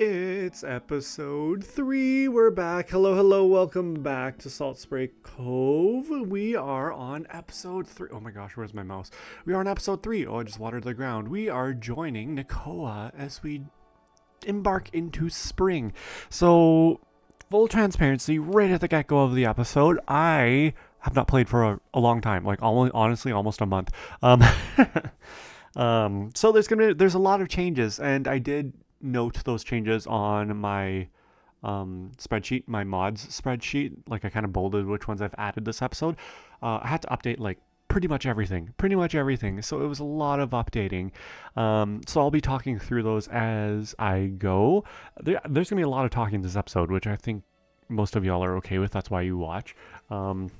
It's episode three. We're back. Hello, hello. Welcome back to Saltspray Cove. We are on episode three. Oh my gosh, where's my mouse? We are on episode three. Oh, I just watered the ground. We are joining Nakoa as we embark into spring. So, full transparency, right at the get go of the episode, I have not played for a, a long time. Like, almost, honestly, almost a month. Um, um, so there's gonna be, there's a lot of changes, and I did note those changes on my um, spreadsheet, my mods spreadsheet. Like I kind of bolded which ones I've added this episode. Uh, I had to update like pretty much everything, pretty much everything. So it was a lot of updating. Um, so I'll be talking through those as I go. There, there's gonna be a lot of talking this episode, which I think most of y'all are okay with. That's why you watch. Um,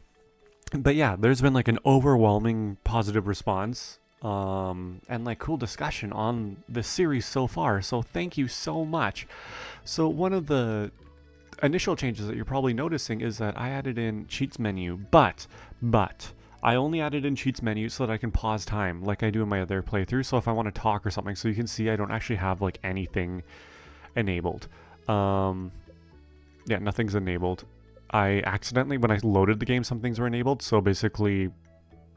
but yeah, there's been like an overwhelming positive response um, and like cool discussion on the series so far. So thank you so much. So one of the initial changes that you're probably noticing is that I added in cheats menu, but but I only added in cheats menu so that I can pause time like I do in my other playthrough. So if I want to talk or something, so you can see I don't actually have like anything enabled. Um, yeah, nothing's enabled. I accidentally, when I loaded the game, some things were enabled. So basically,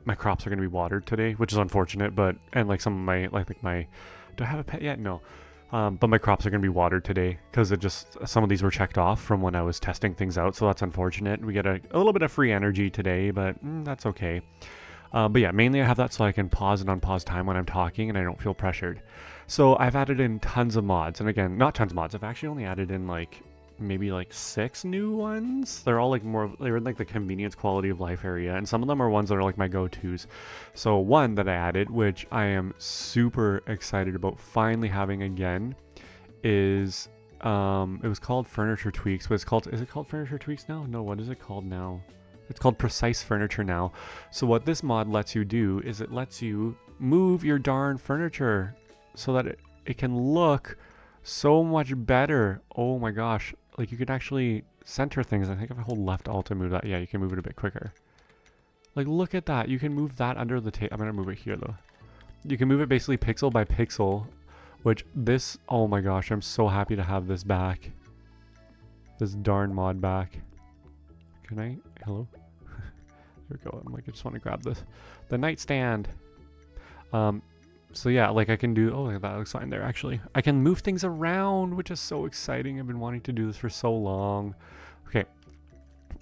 my crops are going to be watered today, which is unfortunate, but, and like some of my, like, like my, do I have a pet yet? No. Um, but my crops are going to be watered today because it just, some of these were checked off from when I was testing things out. So that's unfortunate. We get a, a little bit of free energy today, but mm, that's okay. Uh, but yeah, mainly I have that so I can pause and unpause time when I'm talking and I don't feel pressured. So I've added in tons of mods. And again, not tons of mods. I've actually only added in like maybe like six new ones. They're all like more, they're in like the convenience quality of life area. And some of them are ones that are like my go-tos. So one that I added, which I am super excited about finally having again, is, um, it was called Furniture Tweaks, but it's called, is it called Furniture Tweaks now? No, what is it called now? It's called Precise Furniture now. So what this mod lets you do is it lets you move your darn furniture so that it, it can look so much better. Oh my gosh like you can actually center things. I think if I hold left alt to move that, yeah, you can move it a bit quicker. Like look at that. You can move that under the table. I'm going to move it here though. You can move it basically pixel by pixel, which this, oh my gosh, I'm so happy to have this back. This darn mod back. Can I, hello? there we go. I'm like, I just want to grab this. The nightstand. Um, so yeah, like I can do, oh, that looks fine there actually. I can move things around, which is so exciting. I've been wanting to do this for so long. Okay.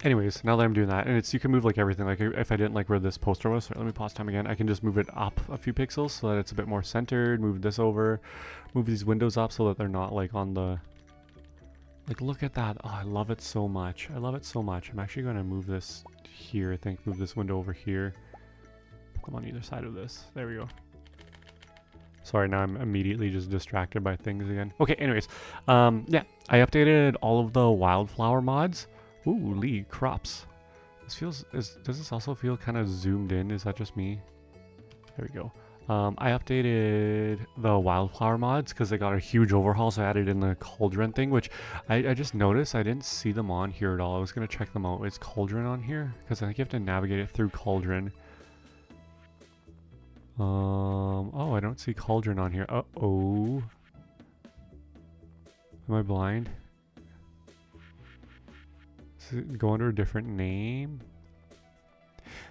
Anyways, now that I'm doing that, and it's, you can move like everything. Like if I didn't like where this poster was, let me pause time again. I can just move it up a few pixels so that it's a bit more centered, move this over, move these windows up so that they're not like on the, like look at that. Oh, I love it so much. I love it so much. I'm actually going to move this here, I think, move this window over here. I'm on either side of this. There we go. Sorry, now I'm immediately just distracted by things again. Okay, anyways. Um, yeah, I updated all of the wildflower mods. Ooh, Lee, crops. This feels, is, does this also feel kind of zoomed in? Is that just me? There we go. Um, I updated the wildflower mods because they got a huge overhaul, so I added in the cauldron thing, which I, I just noticed I didn't see them on here at all. I was going to check them out. Is cauldron on here? Because I think you have to navigate it through cauldron. Um, oh, I don't see Cauldron on here. Uh-oh. Am I blind? Does it go under a different name?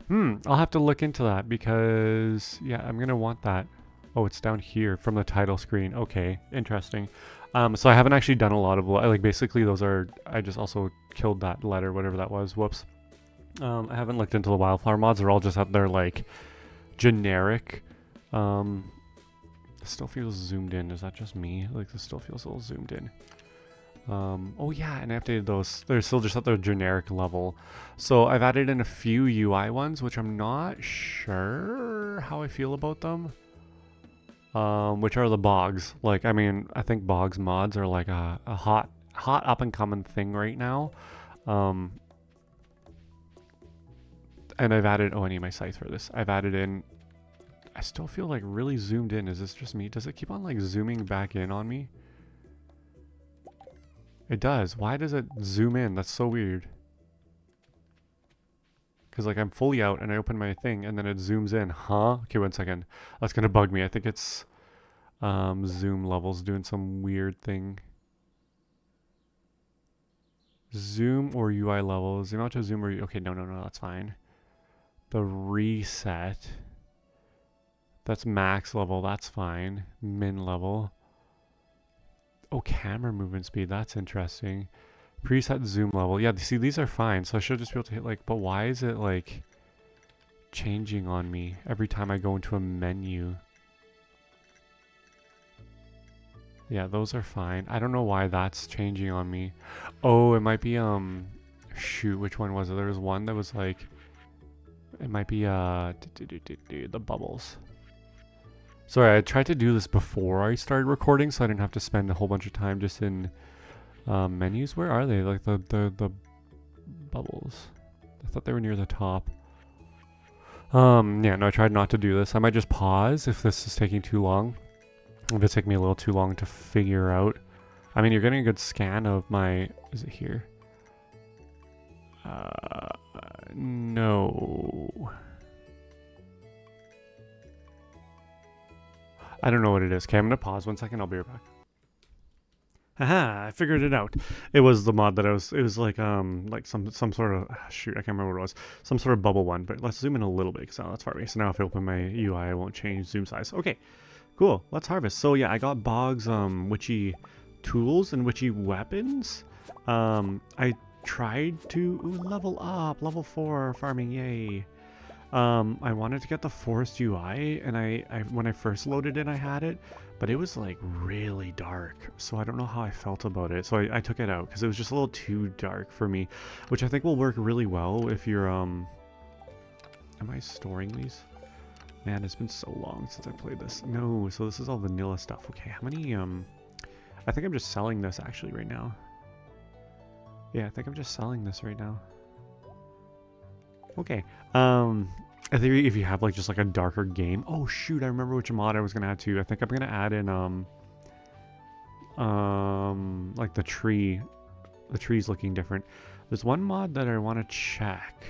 Hmm, I'll have to look into that because, yeah, I'm going to want that. Oh, it's down here from the title screen. Okay, interesting. Um, so I haven't actually done a lot of, like, basically those are, I just also killed that letter, whatever that was. Whoops. Um, I haven't looked into the wildflower mods. They're all just out there, like, generic. Um, still feels zoomed in. Is that just me? Like, this still feels a little zoomed in. Um, oh yeah, and I updated those. They're still just at their generic level. So I've added in a few UI ones, which I'm not sure how I feel about them. Um, which are the bogs. Like, I mean, I think bogs mods are like a, a hot, hot up and coming thing right now. Um, and I've added, oh, I need my scythe for this. I've added in I still feel like really zoomed in. Is this just me? Does it keep on like zooming back in on me? It does. Why does it zoom in? That's so weird. Because like I'm fully out and I open my thing and then it zooms in. Huh? Okay, one second. That's going to bug me. I think it's um, zoom levels doing some weird thing. Zoom or UI levels. Zoom out to zoom or okay, no, no, no, that's fine. The reset. That's max level, that's fine. Min level. Oh, camera movement speed, that's interesting. Preset zoom level. Yeah, see, these are fine, so I should just be able to hit like, but why is it like changing on me every time I go into a menu? Yeah, those are fine. I don't know why that's changing on me. Oh, it might be, um, shoot, which one was it? There was one that was like, it might be, uh, the bubbles. Sorry, I tried to do this before I started recording so I didn't have to spend a whole bunch of time just in um, menus. Where are they? Like the, the, the bubbles. I thought they were near the top. Um, yeah, no, I tried not to do this. I might just pause if this is taking too long. If it take me a little too long to figure out. I mean, you're getting a good scan of my... Is it here? Uh, no. I don't know what it is. Okay, I'm going to pause one second. I'll be right back. Haha, I figured it out. It was the mod that I was, it was like, um, like some, some sort of, ah, shoot, I can't remember what it was. Some sort of bubble one, but let's zoom in a little bit because that's far away. So now if I open my UI, I won't change zoom size. Okay, cool. Let's harvest. So yeah, I got Bog's, um, witchy tools and witchy weapons. Um, I tried to ooh, level up, level four farming, yay. Um, I wanted to get the forest UI, and I, I when I first loaded it, I had it, but it was like really dark. So I don't know how I felt about it. So I, I took it out because it was just a little too dark for me, which I think will work really well if you're um. Am I storing these? Man, it's been so long since I played this. No, so this is all vanilla stuff. Okay, how many um? I think I'm just selling this actually right now. Yeah, I think I'm just selling this right now. Okay. Um, I think if you have like just like a darker game. Oh shoot, I remember which mod I was gonna add to. I think I'm gonna add in um um like the tree. The tree's looking different. There's one mod that I want to check.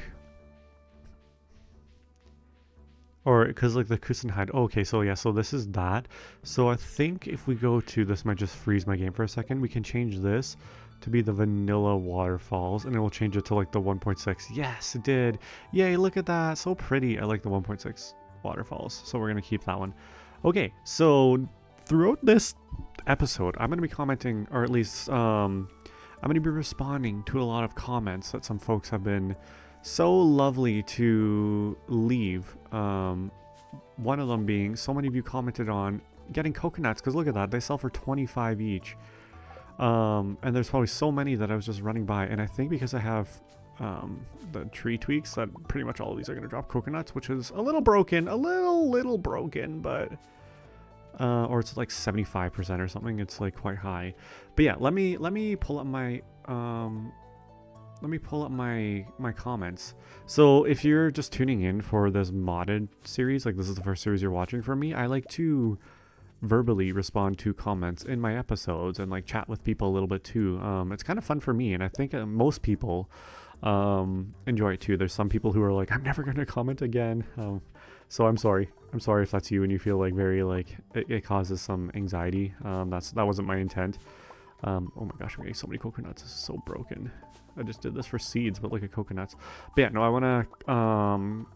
Or because like the Kusenheid. Oh, okay, so yeah, so this is that. So I think if we go to this might just freeze my game for a second. We can change this to be the vanilla waterfalls and it will change it to like the 1.6 yes it did. Yay look at that. So pretty. I like the 1.6 waterfalls so we're gonna keep that one. Okay so throughout this episode i'm gonna be commenting or at least um i'm gonna be responding to a lot of comments that some folks have been so lovely to leave. Um one of them being so many of you commented on getting coconuts because look at that they sell for 25 each um, and there's probably so many that I was just running by. And I think because I have um, the tree tweaks that pretty much all of these are going to drop coconuts, which is a little broken, a little, little broken, but... Uh, or it's like 75% or something. It's like quite high. But yeah, let me, let me pull up my, um, let me pull up my, my comments. So if you're just tuning in for this modded series, like this is the first series you're watching from me, I like to verbally respond to comments in my episodes and like chat with people a little bit too. Um, it's kind of fun for me, and I think uh, most people um, enjoy it too. There's some people who are like, I'm never gonna comment again. Um, so I'm sorry. I'm sorry if that's you and you feel like very like it, it causes some anxiety. Um, that's that wasn't my intent. Um, oh my gosh, I'm getting so many coconuts. This is so broken. I just did this for seeds, but look at coconuts. But yeah, no, I want to um,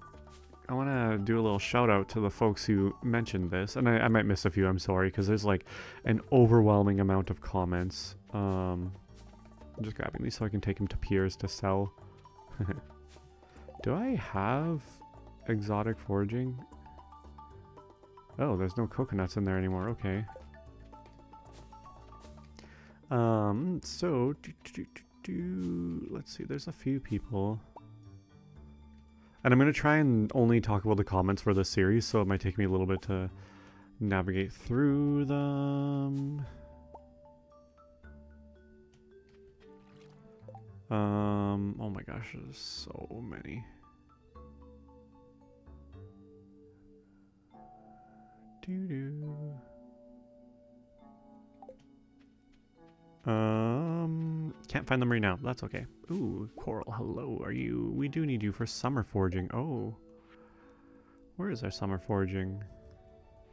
I want to do a little shout out to the folks who mentioned this, and I, I might miss a few. I'm sorry because there's like an overwhelming amount of comments. Um, I'm just grabbing these so I can take them to Pierre's to sell. do I have exotic foraging? Oh, there's no coconuts in there anymore. Okay. Um, so, do, do, do, let's see. There's a few people. And I'm going to try and only talk about the comments for this series, so it might take me a little bit to navigate through them. Um, oh my gosh, there's so many. Doo Um, can't find them right now. That's okay. Ooh, Coral, hello. Are you... We do need you for summer foraging. Oh. Where is our summer foraging?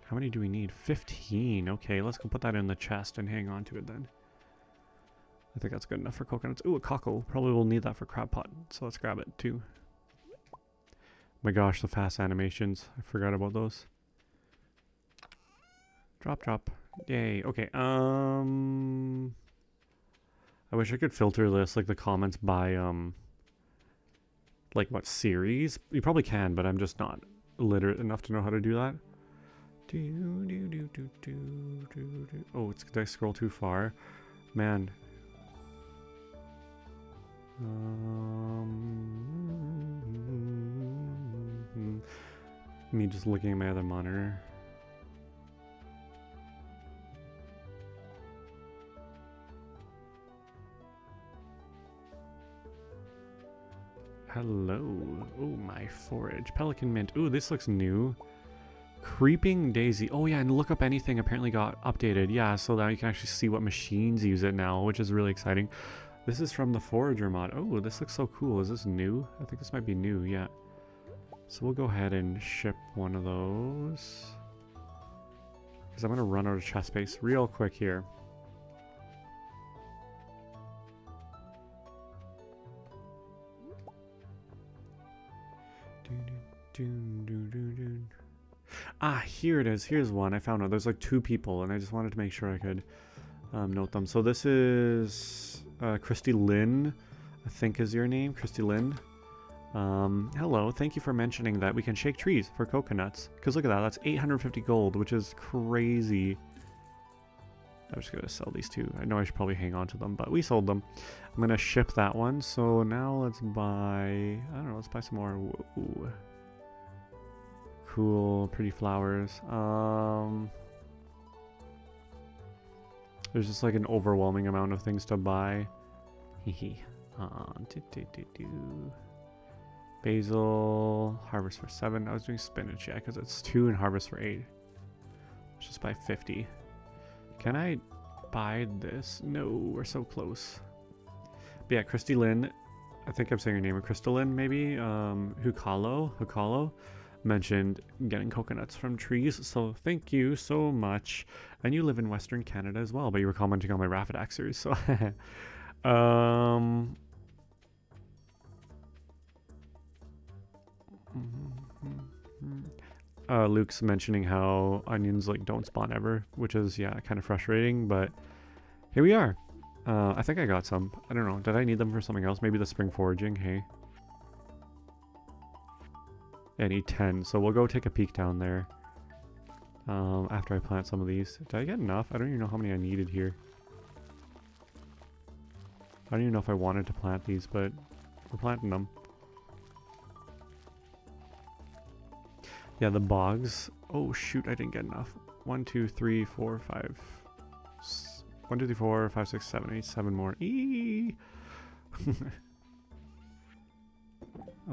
How many do we need? 15. Okay, let's go put that in the chest and hang on to it then. I think that's good enough for coconuts. Ooh, a cockle. Probably will need that for crab pot. So let's grab it too. My gosh, the fast animations. I forgot about those. Drop, drop. Yay. Okay. Um. I wish I could filter this, like the comments by um. Like what series? You probably can, but I'm just not literate enough to know how to do that. Oh, it's did I scroll too far? Man. Um, hmm, hmm, hmm, me just looking at my other monitor. Hello. Oh, my forage. Pelican mint. Ooh, this looks new. Creeping Daisy. Oh yeah, and look up anything apparently got updated. Yeah, so now you can actually see what machines use it now, which is really exciting. This is from the Forager mod. Oh, this looks so cool. Is this new? I think this might be new, yeah. So we'll go ahead and ship one of those. Because I'm going to run out of chest space real quick here. Ah, here it is. Here's one. I found one. There's like two people, and I just wanted to make sure I could um, note them. So this is uh, Christy Lynn, I think is your name. Christy Lynn. Um, hello. Thank you for mentioning that we can shake trees for coconuts. Because look at that. That's 850 gold, which is crazy. I'm just going to sell these two. I know I should probably hang on to them, but we sold them. I'm going to ship that one. So now let's buy... I don't know. Let's buy some more. Cool. Pretty flowers. Um... There's just like an overwhelming amount of things to buy. Hehe. uh, do, do, do, do. Basil, harvest for 7. I was doing spinach, yeah, because it's 2 and harvest for 8. Let's just buy 50. Can I buy this? No, we're so close. But yeah, Christy Lynn, I think I'm saying her name, Crystalline maybe, um, Hukalo, Hukalo, mentioned getting coconuts from trees, so thank you so much. And you live in Western Canada as well, but you were commenting on my Rapidaxers, so... um... Uh, Luke's mentioning how onions like don't spawn ever, which is yeah kind of frustrating, but here we are. Uh, I think I got some. I don't know. Did I need them for something else? Maybe the spring foraging. Hey. Need 10, so we'll go take a peek down there. Um, after I plant some of these. Did I get enough? I don't even know how many I needed here. I don't even know if I wanted to plant these, but we're planting them. Yeah, the bogs. Oh shoot, I didn't get enough. One, two, three, four, five. One, two, three, four, five, six, seven, eight, seven more. Eee!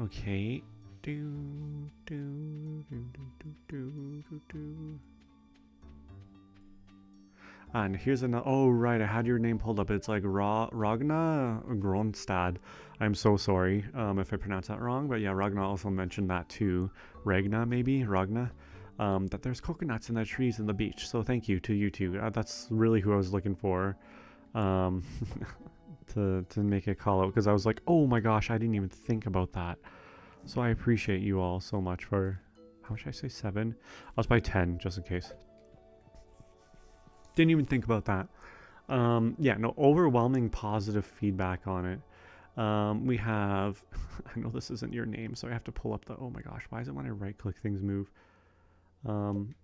okay. Do, do, do, do, do, do, do. And here's another. Oh, right. I had your name pulled up. It's like Ra Ragna Gronstad. I'm so sorry um, if I pronounce that wrong. But yeah, Ragna also mentioned that too. Ragna, maybe? Ragna? Um, that there's coconuts in the trees in the beach. So thank you to you two. Uh, that's really who I was looking for um, to, to make a call out. Because I was like, oh my gosh, I didn't even think about that. So I appreciate you all so much for, how much I say, seven? I'll just buy 10 just in case. Didn't even think about that. Um, yeah, no, overwhelming positive feedback on it. Um, we have, I know this isn't your name, so I have to pull up the, oh my gosh, why is it when I right click things move? Um,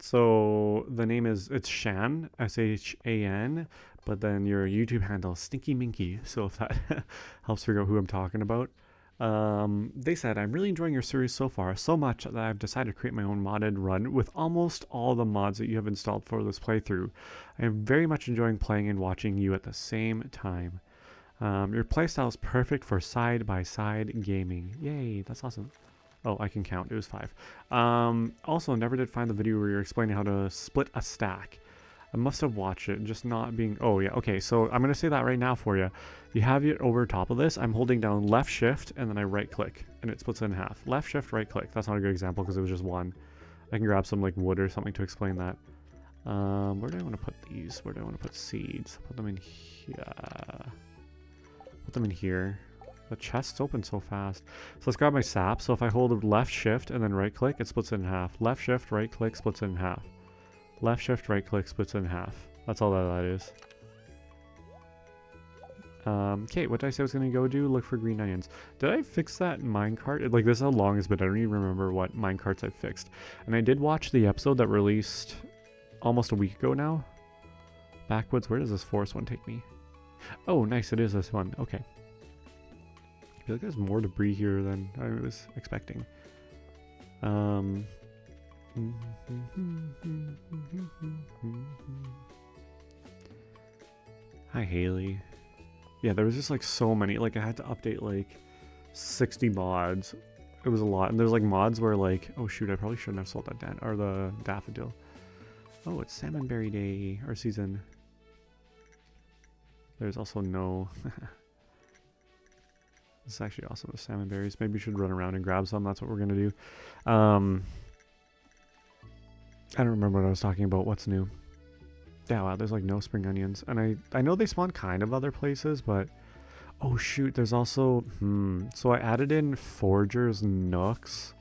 so the name is, it's Shan, S-H-A-N, but then your YouTube handle is Stinky Minky. So if that helps figure out who I'm talking about. Um, they said, I'm really enjoying your series so far, so much that I've decided to create my own modded run with almost all the mods that you have installed for this playthrough. I am very much enjoying playing and watching you at the same time. Um, your playstyle is perfect for side-by-side -side gaming. Yay, that's awesome. Oh, I can count. It was five. Um, also, never did find the video where you're explaining how to split a stack. I must have watched it, just not being... Oh, yeah. Okay, so I'm going to say that right now for you. You have it over top of this. I'm holding down left shift, and then I right click, and it splits it in half. Left shift, right click. That's not a good example because it was just one. I can grab some like wood or something to explain that. Um, where do I want to put these? Where do I want to put seeds? Put them in here. Put them in here. The chest's open so fast. So let's grab my sap. So if I hold left shift and then right click, it splits it in half. Left shift, right click, splits it in half. Left shift, right click, splits it in half. That's all that that is. Um, okay, what did I say I was going to go do? Look for green onions. Did I fix that minecart? Like, this is how long it's been. I don't even remember what minecarts I fixed. And I did watch the episode that released almost a week ago now. Backwoods, where does this forest one take me? Oh, nice, it is this one. Okay. I feel like there's more debris here than I was expecting. Um... Hi, Haley. Yeah, there was just like so many. Like I had to update like 60 mods. It was a lot. And there's like mods where like, oh shoot, I probably shouldn't have sold that dan or the daffodil. Oh, it's salmonberry day or season. There's also no. this is actually awesome. The salmon berries. Maybe we should run around and grab some. That's what we're gonna do. Um, I don't remember what I was talking about. What's new? Yeah, wow, there's like no spring onions. And I, I know they spawn kind of other places, but... Oh shoot, there's also... Hmm, so I added in Forger's Nooks.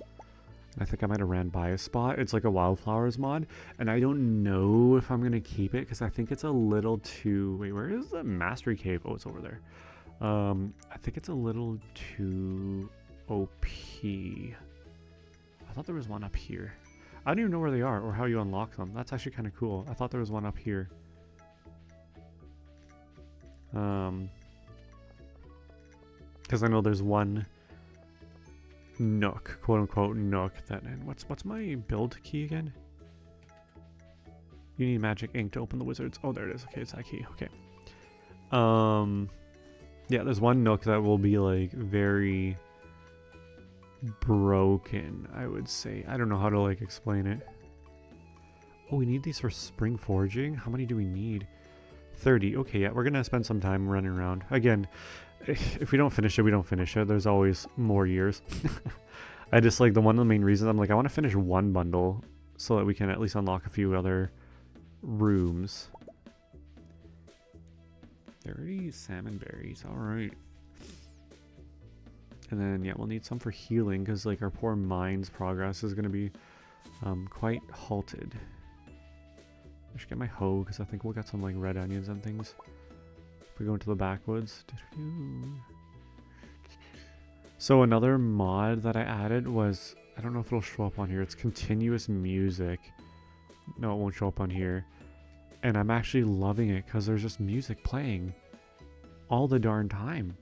I think I might have ran by a spot. It's like a Wildflowers mod. And I don't know if I'm going to keep it because I think it's a little too... Wait, where is the Mastery Cave? Oh, it's over there. Um, I think it's a little too OP. I thought there was one up here. I don't even know where they are or how you unlock them. That's actually kind of cool. I thought there was one up here. Um, because I know there's one nook, quote unquote nook. That and what's what's my build key again? You need magic ink to open the wizards. Oh, there it is. Okay, it's that key. Okay. Um, yeah, there's one nook that will be like very broken, I would say. I don't know how to like explain it. Oh, we need these for spring foraging? How many do we need? 30. Okay, yeah, we're going to spend some time running around. Again, if we don't finish it, we don't finish it. There's always more years. I just like the one of the main reasons I'm like, I want to finish one bundle so that we can at least unlock a few other rooms. 30 salmon berries. All right. And then, yeah, we'll need some for healing because, like, our poor mind's progress is going to be um, quite halted. I should get my hoe because I think we'll get some, like, red onions and things. If we go into the backwoods. So another mod that I added was, I don't know if it'll show up on here. It's continuous music. No, it won't show up on here. And I'm actually loving it because there's just music playing all the darn time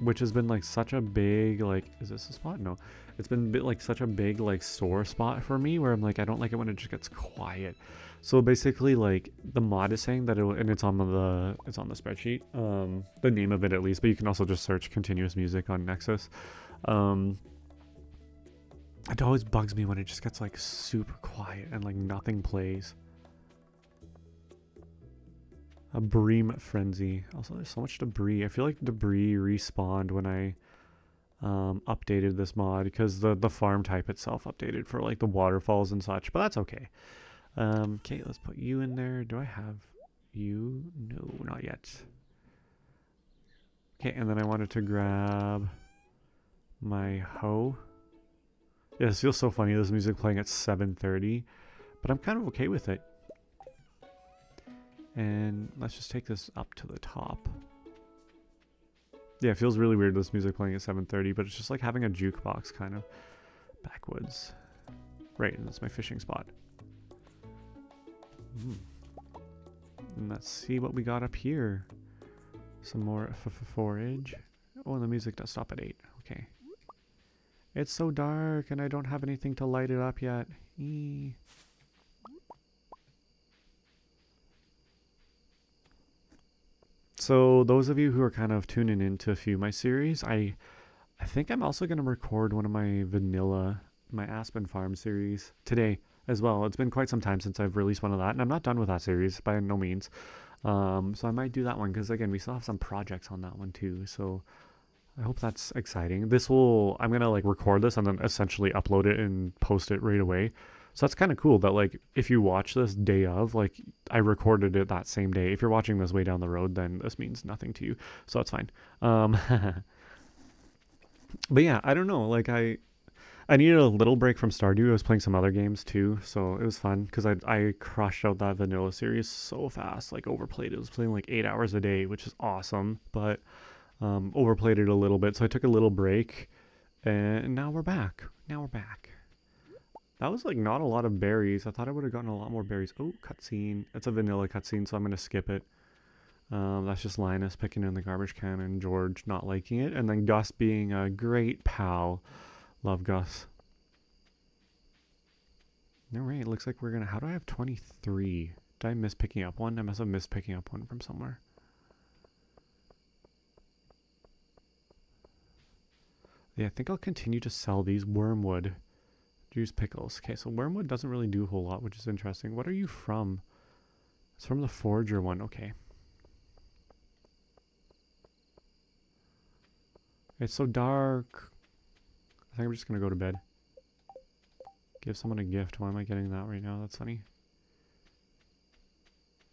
which has been like such a big like is this a spot? No. It's been bit like such a big like sore spot for me where i'm like i don't like it when it just gets quiet. So basically like the mod is saying that it and it's on the it's on the spreadsheet um the name of it at least but you can also just search continuous music on nexus. Um it always bugs me when it just gets like super quiet and like nothing plays a bream frenzy. Also, there's so much debris. I feel like debris respawned when I um, updated this mod because the, the farm type itself updated for like the waterfalls and such, but that's okay. Um, okay, let's put you in there. Do I have you? No, not yet. Okay, and then I wanted to grab my hoe. Yeah, this feels so funny. This music playing at 7.30, but I'm kind of okay with it. And let's just take this up to the top. Yeah, it feels really weird this music playing at 7.30, but it's just like having a jukebox kind of backwoods. Right, and that's my fishing spot. Mm. And let's see what we got up here. Some more forage. Oh, and the music does stop at 8. Okay. It's so dark and I don't have anything to light it up yet. Eee. So those of you who are kind of tuning into a few of my series, I I think I'm also going to record one of my vanilla, my Aspen Farm series today as well. It's been quite some time since I've released one of that, and I'm not done with that series by no means. Um, so I might do that one because again, we still have some projects on that one too. So I hope that's exciting. This will I'm gonna like record this and then essentially upload it and post it right away. So that's kind of cool that like if you watch this day of, like I recorded it that same day. If you're watching this way down the road, then this means nothing to you. So that's fine. Um But yeah, I don't know. Like I I needed a little break from Stardew. I was playing some other games too, so it was fun because I I crushed out that vanilla series so fast, like overplayed it. I was playing like eight hours a day, which is awesome, but um, overplayed it a little bit. So I took a little break, and now we're back. Now we're back. That was like not a lot of berries. I thought I would have gotten a lot more berries. Oh, cutscene. It's a vanilla cutscene, so I'm gonna skip it. Um, that's just Linus picking in the garbage can and George not liking it, and then Gus being a great pal. Love Gus. All right, looks like we're gonna. How do I have 23? Did I miss picking up one? I must have missed picking up one from somewhere. Yeah, I think I'll continue to sell these wormwood juice pickles. Okay, so wormwood doesn't really do a whole lot, which is interesting. What are you from? It's from the forager one. Okay. It's so dark. I think I'm just gonna go to bed. Give someone a gift. Why am I getting that right now? That's funny.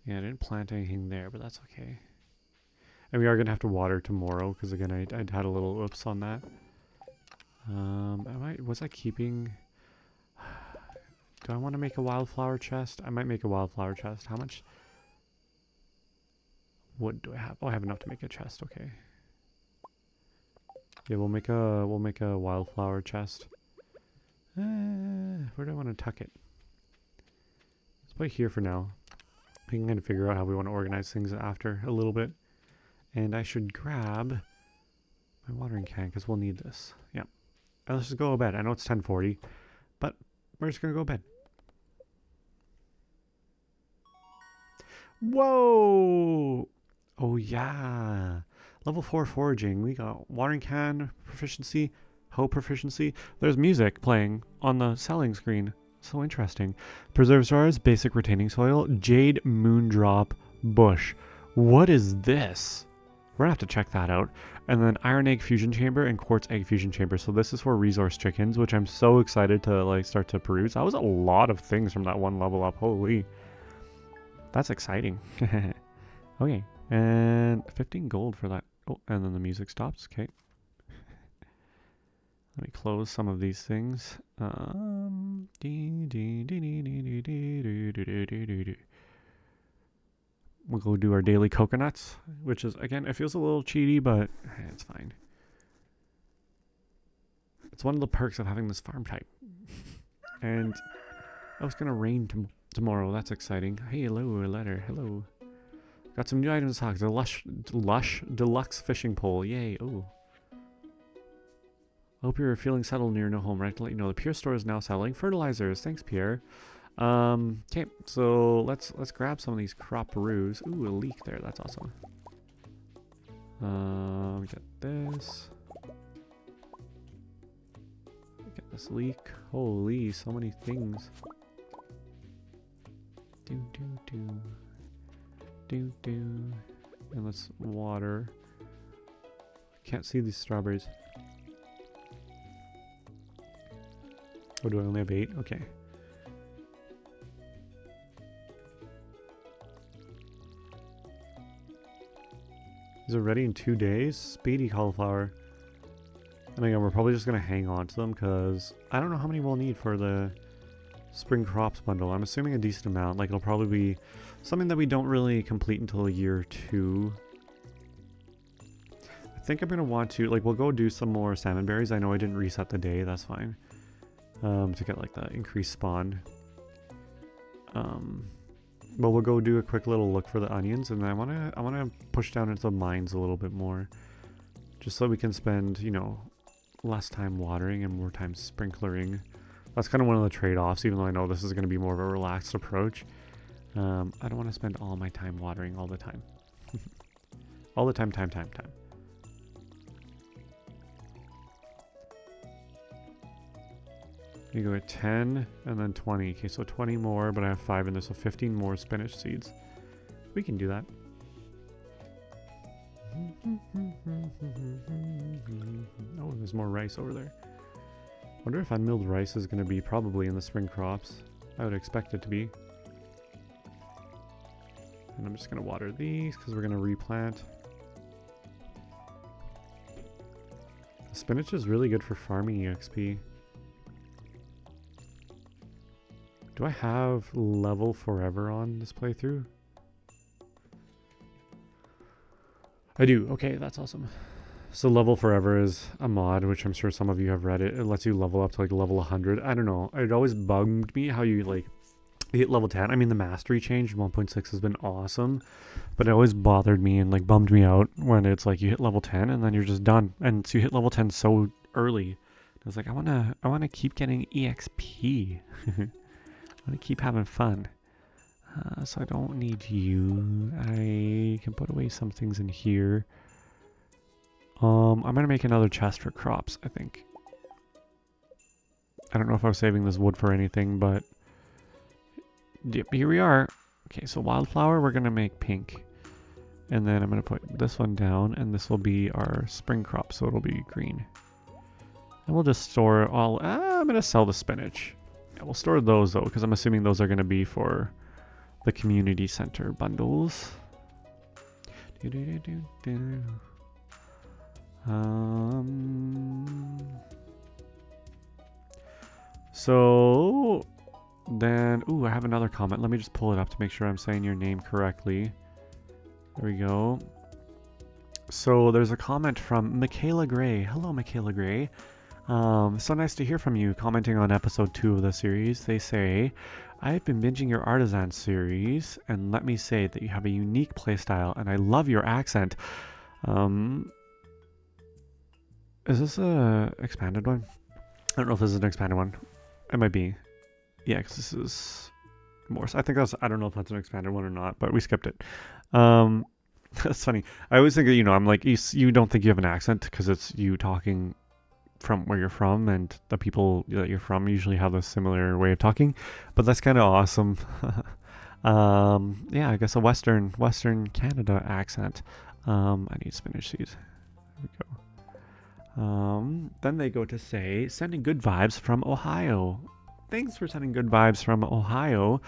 Yeah, I didn't plant anything there, but that's okay. And we are gonna have to water tomorrow because again, I I had a little oops on that. Um, am I was I keeping? Do I want to make a wildflower chest? I might make a wildflower chest. How much wood do I have? Oh, I have enough to make a chest. Okay. Yeah, we'll make a we'll make a wildflower chest. Uh, where do I want to tuck it? Let's put it here for now. We can kind of figure out how we want to organize things after a little bit. And I should grab my watering can because we'll need this. Yeah. And let's just go to bed. I know it's 1040, but we're just going to go to bed. Whoa! Oh, yeah. Level 4 foraging. We got watering can proficiency, hoe proficiency. There's music playing on the selling screen. So interesting. Preserve stars, basic retaining soil, jade moondrop bush. What is this? We're gonna have to check that out. And then iron egg fusion chamber and quartz egg fusion chamber. So this is for resource chickens, which I'm so excited to like start to peruse. That was a lot of things from that one level up. Holy. That's exciting. okay. And 15 gold for that Oh, and then the music stops. Okay. Let me close some of these things. Um, we'll go do our daily coconuts, which is, again, it feels a little cheaty, but it's fine. It's one of the perks of having this farm type. and oh, it's going to rain tomorrow. That's exciting. Hey, hello, a letter. Hello. Got some new items to stock. The Lush, Lush Deluxe Fishing Pole. Yay. Oh. Hope you're feeling settled near no home. Right to let you know, the Pierre store is now selling fertilizers. Thanks, Pierre. Um, okay, so let's let's grab some of these crop roos. Ooh, a leak there. That's awesome. Um, we got this. Get this leak. Holy, so many things. Do do do. Do do. And let's water. Can't see these strawberries. Oh, do I only have eight? Okay. Is it ready in two days? Speedy cauliflower. And again, we're probably just going to hang on to them because I don't know how many we'll need for the spring crops bundle. I'm assuming a decent amount. Like it'll probably be something that we don't really complete until year two. I think I'm going to want to, like we'll go do some more salmon berries. I know I didn't reset the day, that's fine. Um, to get like the increased spawn. Um, but we'll go do a quick little look for the onions and I want to I want to push down into the mines a little bit more. Just so we can spend, you know, less time watering and more time sprinklering. That's kind of one of the trade-offs, even though I know this is going to be more of a relaxed approach. Um, I don't want to spend all my time watering all the time. all the time, time, time, time. You go at 10 and then 20. Okay, so 20 more, but I have 5 in there, so 15 more spinach seeds. We can do that. Oh, there's more rice over there. Wonder if unmilled rice is going to be probably in the spring crops. I would expect it to be. And I'm just going to water these because we're going to replant. The spinach is really good for farming EXP. Do I have level forever on this playthrough? I do. Okay, that's awesome. So level forever is a mod, which I'm sure some of you have read it. It lets you level up to like level 100. I don't know. It always bugged me how you like hit level 10. I mean, the mastery change in 1.6 has been awesome, but it always bothered me and like bummed me out when it's like you hit level 10 and then you're just done. And so you hit level 10 so early. I was like, I wanna, I wanna keep getting EXP. I wanna keep having fun. Uh, so I don't need you. I can put away some things in here. Um, I'm gonna make another chest for crops, I think. I don't know if I was saving this wood for anything, but yep, here we are. Okay, so wildflower we're gonna make pink. And then I'm gonna put this one down, and this will be our spring crop, so it'll be green. And we'll just store all, uh, I'm gonna sell the spinach. Yeah, we'll store those though, because I'm assuming those are gonna be for the community center bundles. Do -do -do um, so then, ooh, I have another comment. Let me just pull it up to make sure I'm saying your name correctly. There we go. So there's a comment from Michaela Gray. Hello, Michaela Gray. Um, so nice to hear from you commenting on episode 2 of the series. They say, I've been binging your Artisan series, and let me say that you have a unique playstyle, and I love your accent. Um, is this a expanded one? I don't know if this is an expanded one. It might be. Yeah, because this is more. I think that's. I don't know if that's an expanded one or not, but we skipped it. Um, that's funny. I always think that you know I'm like you. You don't think you have an accent because it's you talking from where you're from, and the people that you're from usually have a similar way of talking. But that's kind of awesome. um, yeah, I guess a Western Western Canada accent. Um, I need spinach seeds. Um, then they go to say, sending good vibes from Ohio. Thanks for sending good vibes from Ohio.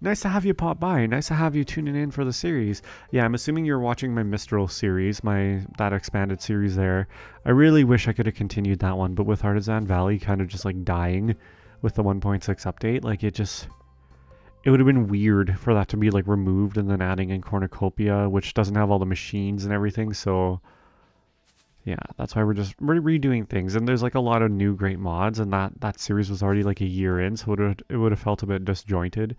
Nice to have you pop by. Nice to have you tuning in for the series. Yeah, I'm assuming you're watching my Mistral series, my that expanded series there. I really wish I could have continued that one, but with Artisan Valley kind of just like dying with the 1.6 update, like it just it would have been weird for that to be like removed and then adding in Cornucopia, which doesn't have all the machines and everything, so yeah, that's why we're just we're redoing things, and there's like a lot of new great mods, and that that series was already like a year in, so it would it would have felt a bit disjointed,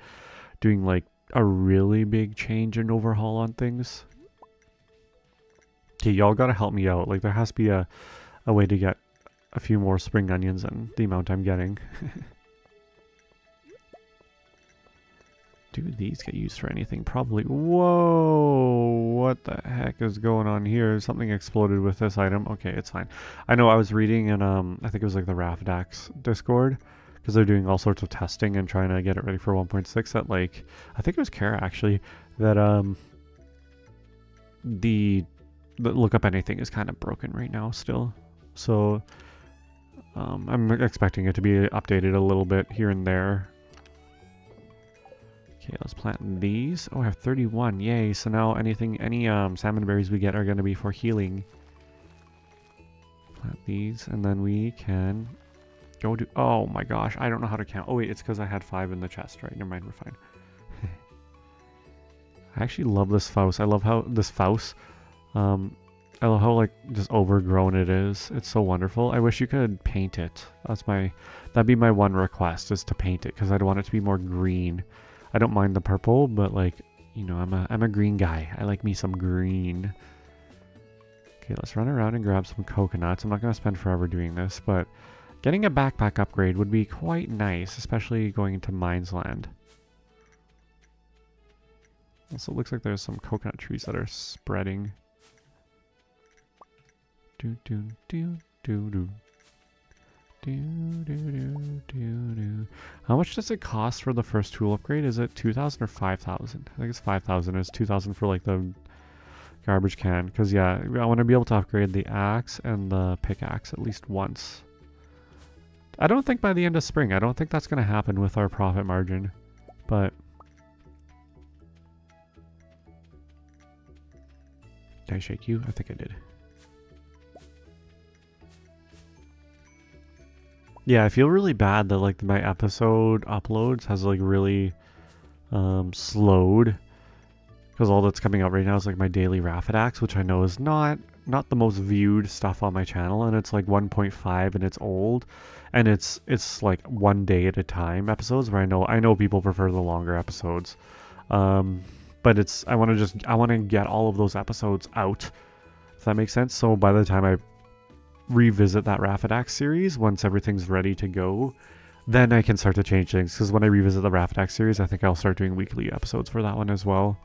doing like a really big change and overhaul on things. Okay, y'all gotta help me out. Like there has to be a a way to get a few more spring onions than the amount I'm getting. do these get used for anything? Probably. Whoa! What the heck is going on here? Something exploded with this item. Okay, it's fine. I know I was reading in, um, I think it was like the Rafdax Discord, because they're doing all sorts of testing and trying to get it ready for 1.6 that like, I think it was Kara actually, that, um, the, the look up anything is kind of broken right now still. So, um, I'm expecting it to be updated a little bit here and there Okay, let's plant these. Oh, I have 31. Yay. So now anything, any um, salmon berries we get are going to be for healing. Plant these, and then we can go to... Oh my gosh, I don't know how to count. Oh wait, it's because I had five in the chest, right? Never mind, we're fine. I actually love this Faust. I love how this Faust, um, I love how like just overgrown it is. It's so wonderful. I wish you could paint it. That's my, that'd be my one request is to paint it because I'd want it to be more green. I don't mind the purple, but like, you know, I'm a I'm a green guy. I like me some green. Okay, let's run around and grab some coconuts. I'm not going to spend forever doing this, but getting a backpack upgrade would be quite nice, especially going into Mines Land. Also, looks like there's some coconut trees that are spreading. Do do do do do. How much does it cost for the first tool upgrade? Is it 2,000 or 5,000? I think it's 5,000. It's 2,000 for like the garbage can. Because yeah, I want to be able to upgrade the axe and the pickaxe at least once. I don't think by the end of spring. I don't think that's going to happen with our profit margin. But... Did I shake you? I think I did. Yeah, I feel really bad that like my episode uploads has like really um, slowed because all that's coming out right now is like my daily Rapidax, which I know is not not the most viewed stuff on my channel, and it's like 1.5 and it's old, and it's it's like one day at a time episodes where I know I know people prefer the longer episodes, um, but it's I want to just I want to get all of those episodes out, if that makes sense. So by the time I revisit that Rapidax series, once everything's ready to go, then I can start to change things. Because when I revisit the Rapidax series, I think I'll start doing weekly episodes for that one as well.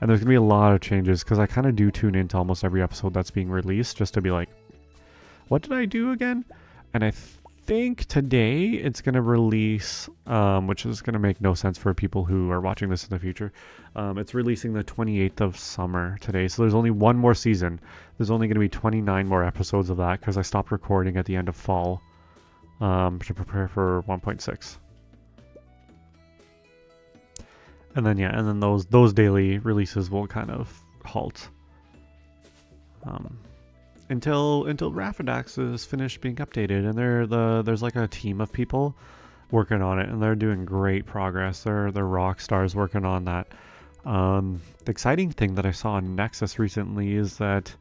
And there's going to be a lot of changes because I kind of do tune into almost every episode that's being released just to be like, what did I do again? And I think today it's going to release, um, which is going to make no sense for people who are watching this in the future. Um, it's releasing the 28th of summer today. So there's only one more season. There's only going to be 29 more episodes of that because I stopped recording at the end of fall um, to prepare for 1.6. And then yeah, and then those those daily releases will kind of halt um, until until Rapidax is finished being updated, and they're the there's like a team of people working on it, and they're doing great progress. They're they're rock stars working on that. Um, the exciting thing that I saw on Nexus recently is that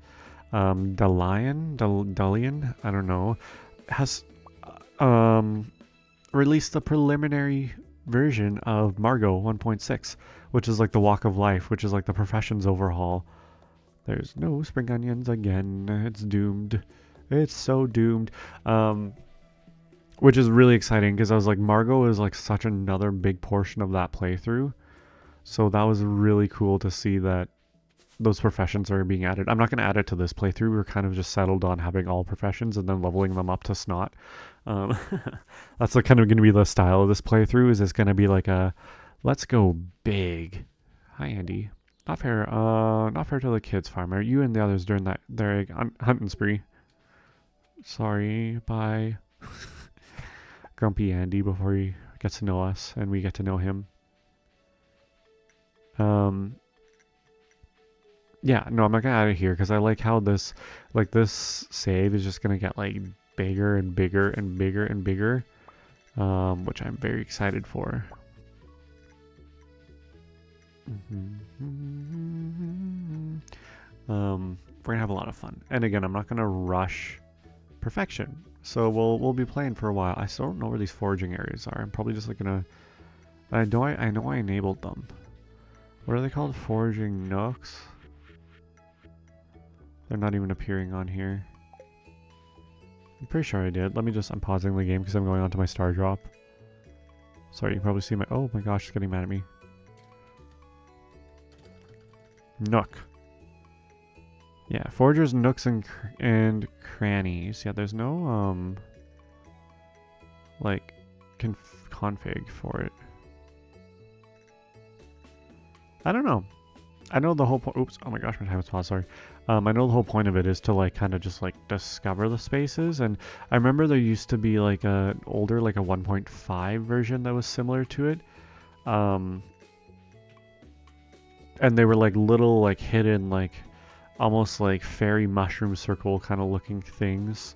um, DaLion, DaLion, I don't know, has um, released a preliminary version of MARGO 1.6, which is like the walk of life, which is like the professions overhaul. There's no spring onions again. It's doomed. It's so doomed. Um, which is really exciting because I was like, MARGO is like such another big portion of that playthrough. So that was really cool to see that those professions are being added. I'm not going to add it to this playthrough. We're kind of just settled on having all professions and then leveling them up to snot. Um, that's kind of going to be the style of this playthrough. Is it's going to be like a let's go big. Hi Andy. Not fair. Uh, not fair to the kids, farmer. You and the others during that their hunting spree. Sorry. Bye. Grumpy Andy before he gets to know us and we get to know him. Um, yeah, no, I'm not gonna add it here because I like how this, like this save is just gonna get like bigger and bigger and bigger and bigger, um, which I'm very excited for. Um, we're gonna have a lot of fun, and again, I'm not gonna rush perfection, so we'll we'll be playing for a while. I still don't know where these foraging areas are. I'm probably just like gonna. I know I, I know I enabled them. What are they called? Foraging nooks. They're not even appearing on here. I'm pretty sure I did. Let me just, I'm pausing the game because I'm going on to my Stardrop. Sorry, you probably see my, oh my gosh, it's getting mad at me. Nook. Yeah, forgers, nooks, and, cr and crannies. Yeah, there's no, um, like, conf config for it. I don't know. I know the whole point. Oops. Oh my gosh, my time is paused. Sorry. Um, I know the whole point of it is to like kind of just like discover the spaces. And I remember there used to be like a older, like a 1.5 version that was similar to it. Um, and they were like little, like hidden, like almost like fairy mushroom circle kind of looking things.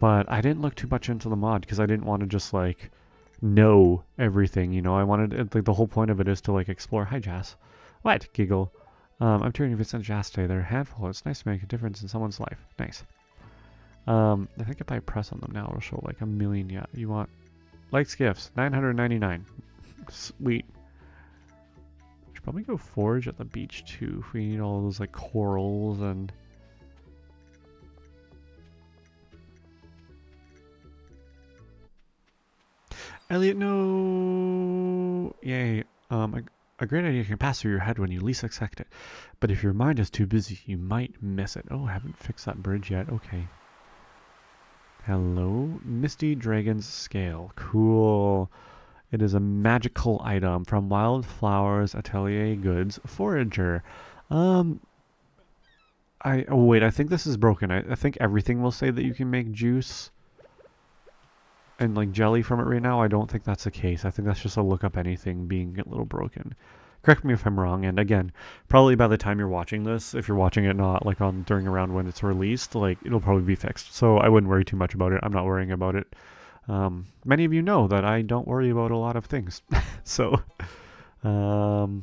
But I didn't look too much into the mod because I didn't want to just like know everything. You know, I wanted like the whole point of it is to like explore. Hi, Jazz. What? Giggle. Um, I'm turning Vincent today. They're a handful. It's nice to make a difference in someone's life. Nice. Um, I think if I press on them now, it'll show like a million. Yeah, you want likes gifts 999. Sweet. Should probably go forage at the beach too. If we need all those like corals and. Elliot, no. Yay. Um, a great idea can pass through your head when you least expect it. But if your mind is too busy, you might miss it. Oh, I haven't fixed that bridge yet. Okay. Hello. Misty Dragon's Scale. Cool. It is a magical item from Wildflour's Atelier Goods Forager. Um, I, oh wait, I think this is broken. I, I think everything will say that you can make juice. And like jelly from it right now, I don't think that's the case. I think that's just a look up anything being a little broken. Correct me if I'm wrong. And again, probably by the time you're watching this, if you're watching it not like on during around when it's released, like it'll probably be fixed. So I wouldn't worry too much about it. I'm not worrying about it. Um, many of you know that I don't worry about a lot of things. so um,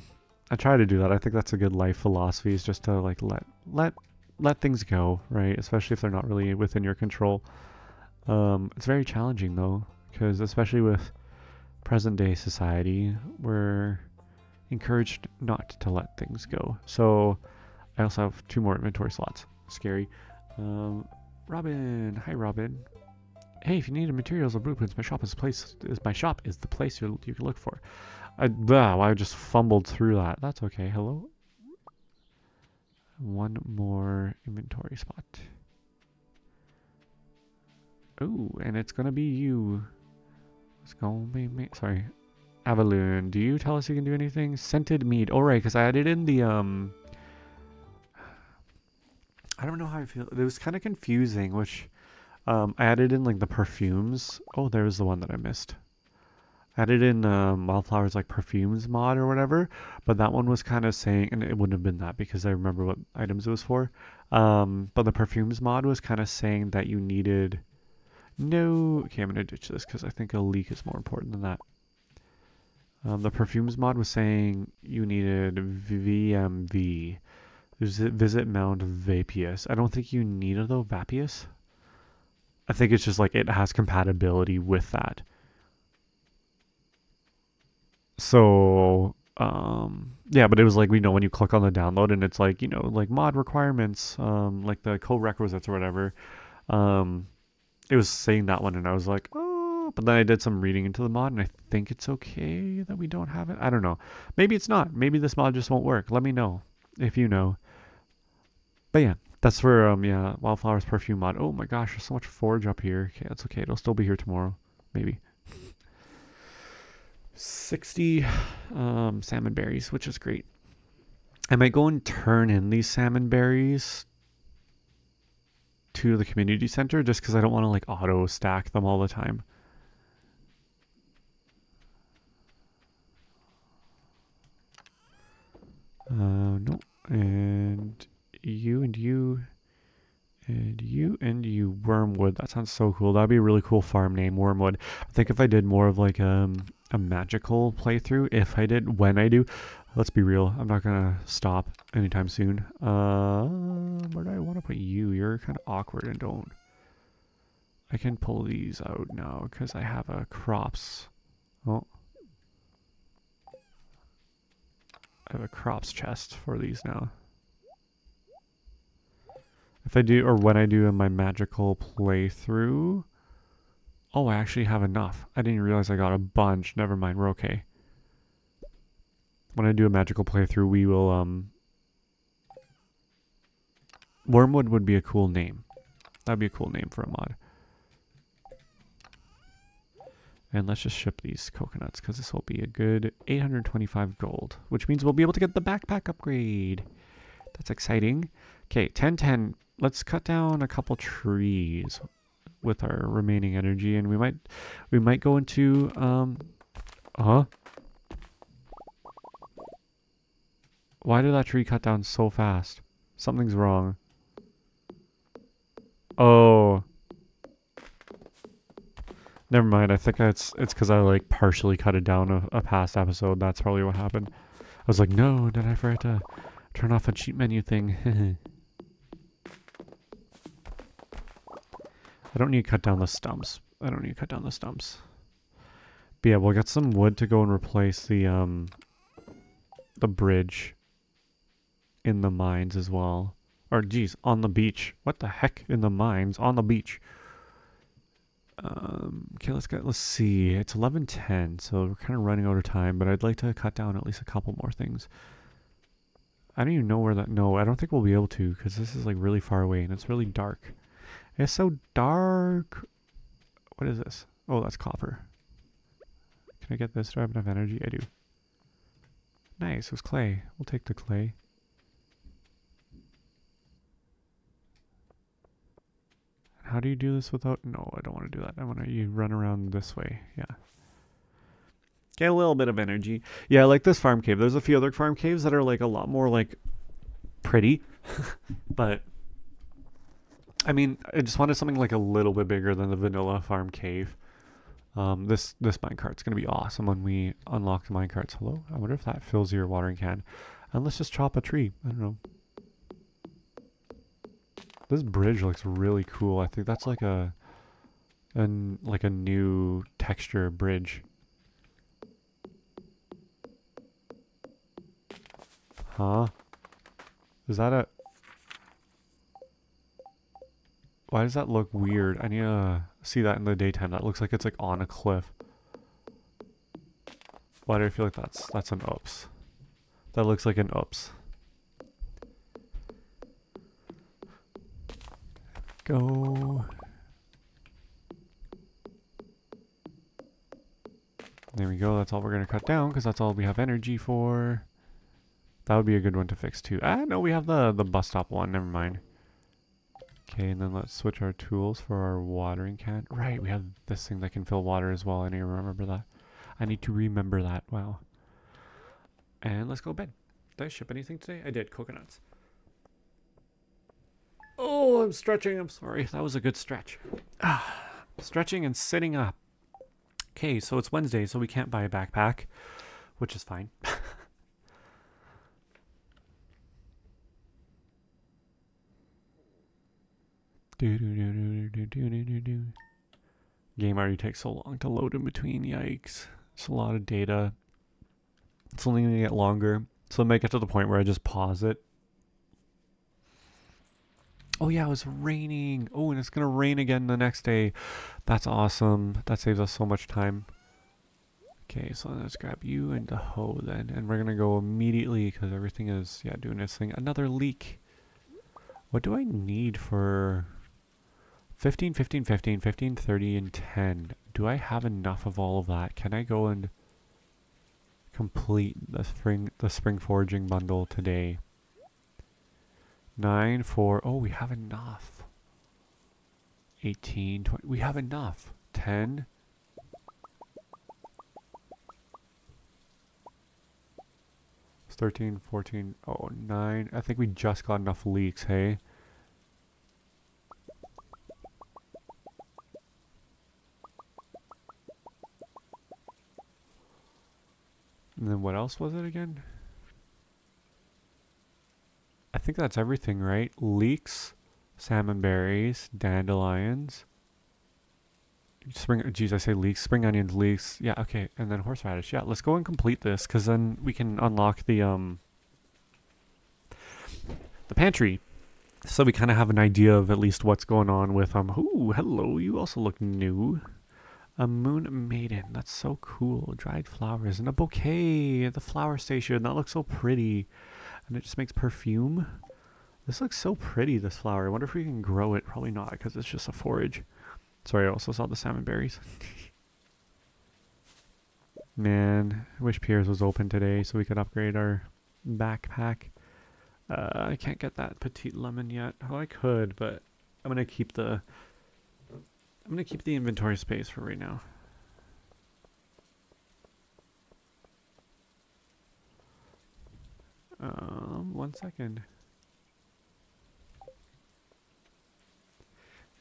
I try to do that. I think that's a good life philosophy is just to like let let let things go, right? Especially if they're not really within your control. Um, it's very challenging though, because especially with present day society, we're encouraged not to let things go. So I also have two more inventory slots. Scary. Um, Robin, hi Robin. Hey, if you need materials or blueprints, my shop is place is my shop is the place you you can look for. I wow, I just fumbled through that. That's okay. Hello. One more inventory spot. Oh, and it's gonna be you. It's gonna be me. Sorry, Avaloon. Do you tell us you can do anything? Scented mead. All right, because I added in the um. I don't know how I feel. It was kind of confusing, which um, I added in like the perfumes. Oh, there was the one that I missed. Added in um, Wildflour's like perfumes mod or whatever, but that one was kind of saying, and it wouldn't have been that because I remember what items it was for. Um, but the perfumes mod was kind of saying that you needed no. Okay, I'm gonna ditch this because I think a leek is more important than that. Um, the perfumes mod was saying you needed VMV. Visit, visit Mount Vapius. I don't think you need it though, Vapius. I think it's just like it has compatibility with that. So, um, yeah, but it was like, you know, when you click on the download and it's like, you know, like mod requirements, um, like the co-requisites or whatever. Um, it was saying that one and I was like, oh, but then I did some reading into the mod and I think it's okay that we don't have it. I don't know. Maybe it's not. Maybe this mod just won't work. Let me know if you know. But yeah, that's for, um, yeah, Wildflour's Perfume mod. Oh my gosh, there's so much forge up here. Okay, that's okay. It'll still be here tomorrow. Maybe. 60 um, salmon berries, which is great. I might go and turn in these salmon berries to the community center just because I don't want to like auto stack them all the time. Uh, no, and you and you and you and you Wormwood. That sounds so cool. That'd be a really cool farm name, Wormwood. I think if I did more of like um a magical playthrough, if I did, when I do, let's be real, I'm not gonna stop anytime soon. Uh, where do I want to put you? You're kind of awkward and don't. I can pull these out now because I have a crops. Oh. I have a crops chest for these now. If I do, or when I do in my magical playthrough, Oh, I actually have enough. I didn't realize I got a bunch. Never mind, we're okay. When I do a magical playthrough, we will, um... Wormwood would be a cool name. That'd be a cool name for a mod. And let's just ship these coconuts, because this will be a good 825 gold. Which means we'll be able to get the backpack upgrade. That's exciting. Okay, 1010. Let's cut down a couple trees with our remaining energy and we might we might go into um uh-huh why did that tree cut down so fast? Something's wrong. Oh. Never mind. I think it's it's because i like partially cut it down a, a past episode. That's probably what happened. I was like no did i forget to turn off a cheat menu thing? I don't need to cut down the stumps. I don't need to cut down the stumps. But yeah, we'll get some wood to go and replace the, um, the bridge in the mines as well. Or, geez, on the beach. What the heck? In the mines, on the beach. Um, okay, let's get, let's see. It's 11.10, so we're kind of running out of time, but I'd like to cut down at least a couple more things. I don't even know where that, no, I don't think we'll be able to, because this is like really far away and it's really dark. It's so dark. What is this? Oh, that's copper. Can I get this? Do I have enough energy? I do. Nice, it was clay. We'll take the clay. How do you do this without? No, I don't want to do that. I want to you run around this way. Yeah. Get a little bit of energy. Yeah, like this farm cave. There's a few other farm caves that are like a lot more like pretty, but I mean, I just wanted something like a little bit bigger than the vanilla farm cave. Um, this this minecart's gonna be awesome when we unlock the minecarts. Hello, I wonder if that fills your watering can. And let's just chop a tree. I don't know. This bridge looks really cool. I think that's like a, an like a new texture bridge. Huh? Is that a... Why does that look weird? I need to see that in the daytime. That looks like it's like on a cliff. Why do I feel like that's that's an oops? That looks like an oops. Go. There we go. That's all we're going to cut down because that's all we have energy for. That would be a good one to fix too. Ah, no, we have the, the bus stop one. Never mind. Okay, and then let's switch our tools for our watering can. Right, we have this thing that can fill water as well. I need to remember that. I need to remember that. Wow. And let's go bed. Did I ship anything today? I did. Coconuts. Oh, I'm stretching. I'm sorry. That was a good stretch. Ah, stretching and sitting up. Okay, so it's Wednesday, so we can't buy a backpack, which is fine. Game already takes so long to load in between. Yikes. It's a lot of data. It's only going to get longer. So I might get to the point where I just pause it. Oh yeah, it was raining. Oh, and it's to rain again the next day. That's awesome. That saves us so much time. Okay, so let's grab you and the hoe then. And we're to go immediately because everything is, yeah, doing its thing. Another leek. What do I need for 15, 15, 15, 15, 30, and 10. Do I have enough of all of that? Can I go and complete the spring the spring foraging bundle today? 9, 4, oh, we have enough. 18, 20, we have enough. 10. It's 13, 14, oh, 9. I think we just got enough leeks, hey? And then what else was it again? I think that's everything, right? Leeks, salmon berries, dandelions. Spring, geez, I say leeks, spring onions, leeks. Yeah, okay, and then horseradish. Yeah, let's go and complete this, because then we can unlock the, um, the pantry. So we kind of have an idea of at least what's going on with, um, ooh, hello, you also look new. A moon maiden. That's so cool. Dried flowers and a bouquet at the flower station. That looks so pretty. And it just makes perfume. This looks so pretty, this flower. I wonder if we can grow it. Probably not, because it's just a forage. Sorry, I also saw the salmon berries. Man, I wish Pierre's was open today so we could upgrade our backpack. Uh, I can't get that petite lemon yet. Oh, I could, but I'm to keep the I'm going to keep the inventory space for right now. Um, one second.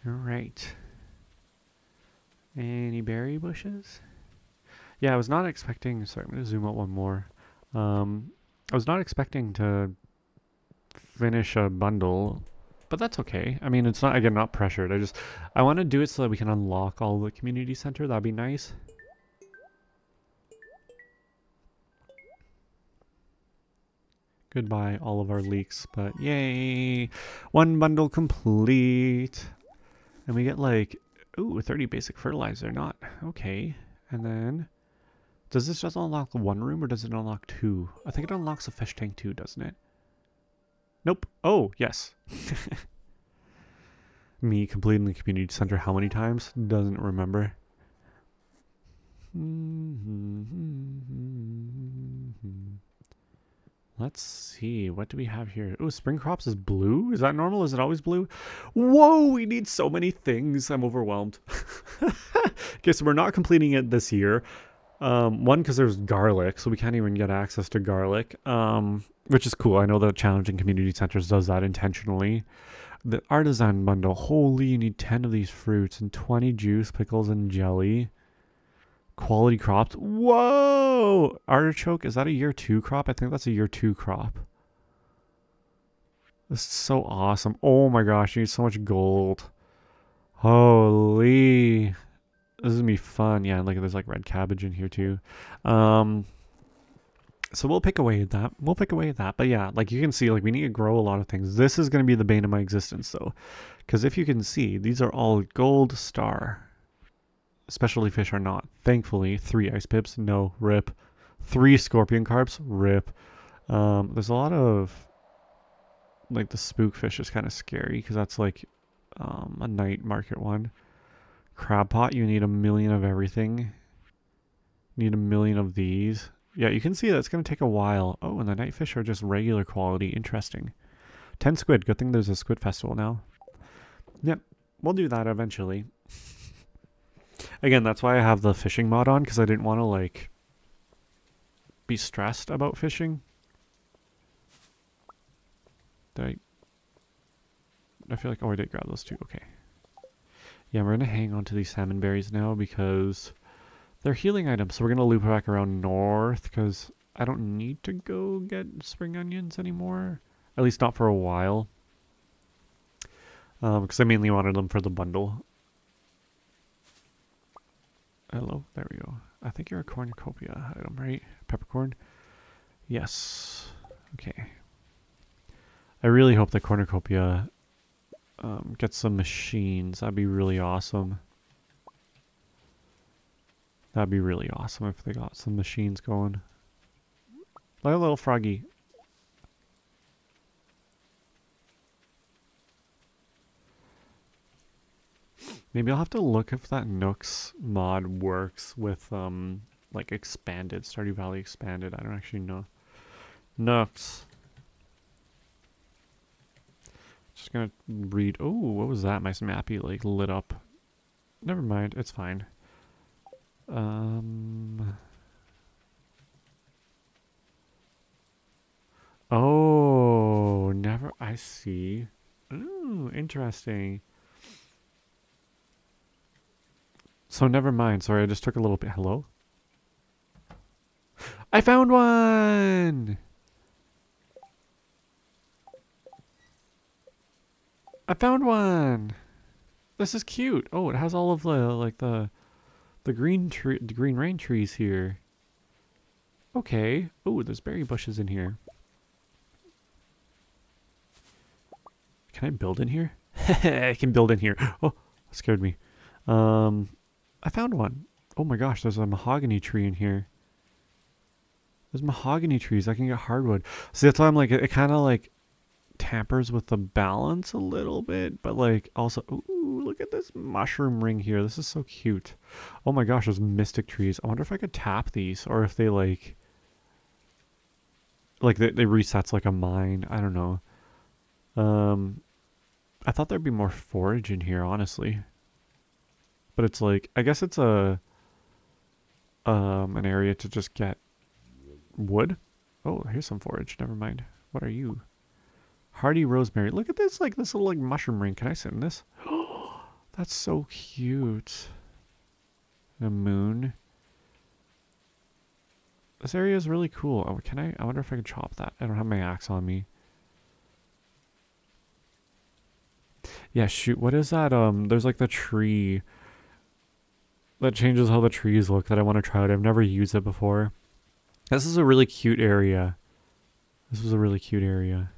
All right. Any berry bushes? Yeah, I was not expecting, sorry, I'm to zoom out one more. Um, I was not expecting to finish a bundle but that's okay. I mean, it's not, again, not pressured. I just, I want to do it so that we can unlock all the community center. That'd be nice. Goodbye, all of our leeks, but yay! One bundle complete! And we get like, ooh, 30 basic fertilizer, not, okay. And then, does this just unlock one room or does it unlock two? I think it unlocks a fish tank too, doesn't it? Nope. Oh, yes. Me completing the community center how many times? Doesn't remember. Mm-hmm. Let's see. What do we have here? Oh, spring crops is blue? Is that normal? Is it always blue? Whoa, we need so many things. I'm overwhelmed. okay, so we're not completing it this year. Um, one, because there's garlic, so we can't even get access to garlic, um, which is cool. I know the Challenging Community Centers does that intentionally. The Artisan Bundle, holy, you need 10 of these fruits and 20 juice, pickles, and jelly. Quality crops. Whoa! Artichoke, is that a year two crop? I think that's a year two crop. This is so awesome. Oh my gosh, you need so much gold. Holy. This is gonna be fun. Yeah, look, there's like red cabbage in here too. Um, so we'll pick away at that. We'll pick away at that. But yeah, like you can see, like we need to grow a lot of things. This is gonna be the bane of my existence though, because if you can see, these are all gold star. Specialty fish are not. Thankfully, three ice pips, no rip. Three scorpion carps, rip. Um, there's a lot of like the spook fish is kind of scary because that's like um, a night market one. Crab pot, you need a million of everything. Need a million of these. Yeah, you can see that's going to take a while. Oh, and the night fish are just regular quality. Interesting. 10 squid. Good thing there's a squid festival now. Yep, we'll do that eventually. Again, that's why I have the fishing mod on, because I didn't want to, like, be stressed about fishing. Did I... I feel like, oh, I did grab those two. Okay. Yeah, we're going to hang on to these salmon berries now because they're healing items. So we're going to loop back around north because I don't need to go get spring onions anymore. At least not for a while. Because um, I mainly wanted them for the bundle. Hello, there we go. I think you're a cornucopia item, right? Peppercorn? Yes. Okay. I really hope the cornucopia um, get some machines. That'd be really awesome. That'd be really awesome if they got some machines going. A little froggy. Maybe I'll have to look if that Nooks mod works with um like expanded, Stardew Valley expanded. I don't actually know. Nooks. Just gonna read. Oh, what was that? My mappy like lit up. Never mind. It's fine. Um. Oh, never. I see. Ooh, interesting. So never mind. Sorry, I just took a little bit. Hello? I found one! I found one. This is cute. Oh, it has all of the like the the green tree, the green rain trees here. Okay. Oh, there's berry bushes in here. Can I build in here? I can build in here. Oh, scared me. Um, I found one. Oh my gosh, there's a mahogany tree in here. There's mahogany trees. I can get hardwood. See, that's why I'm like, it, it kind of like tampers with the balance a little bit, but like also, ooh, look at this mushroom ring here. This is so cute. Oh my gosh, those mystic trees. I wonder if I could tap these or if they like, like they, they resets like a mine. I don't know. Um, I thought there'd be more forage in here, honestly. But it's like, I guess it's a, um, an area to just get wood. Oh, here's some forage. Never mind. What are you? Hardy rosemary. Look at this, like this little like mushroom ring. Can I sit in this? That's so cute. The moon. This area is really cool. Oh, can I? I wonder if I can chop that. I don't have my axe on me. Yeah, shoot. What is that? Um, there's like the tree that changes how the trees look that I want to try out. I've never used it before. This is a really cute area. This was a really cute area.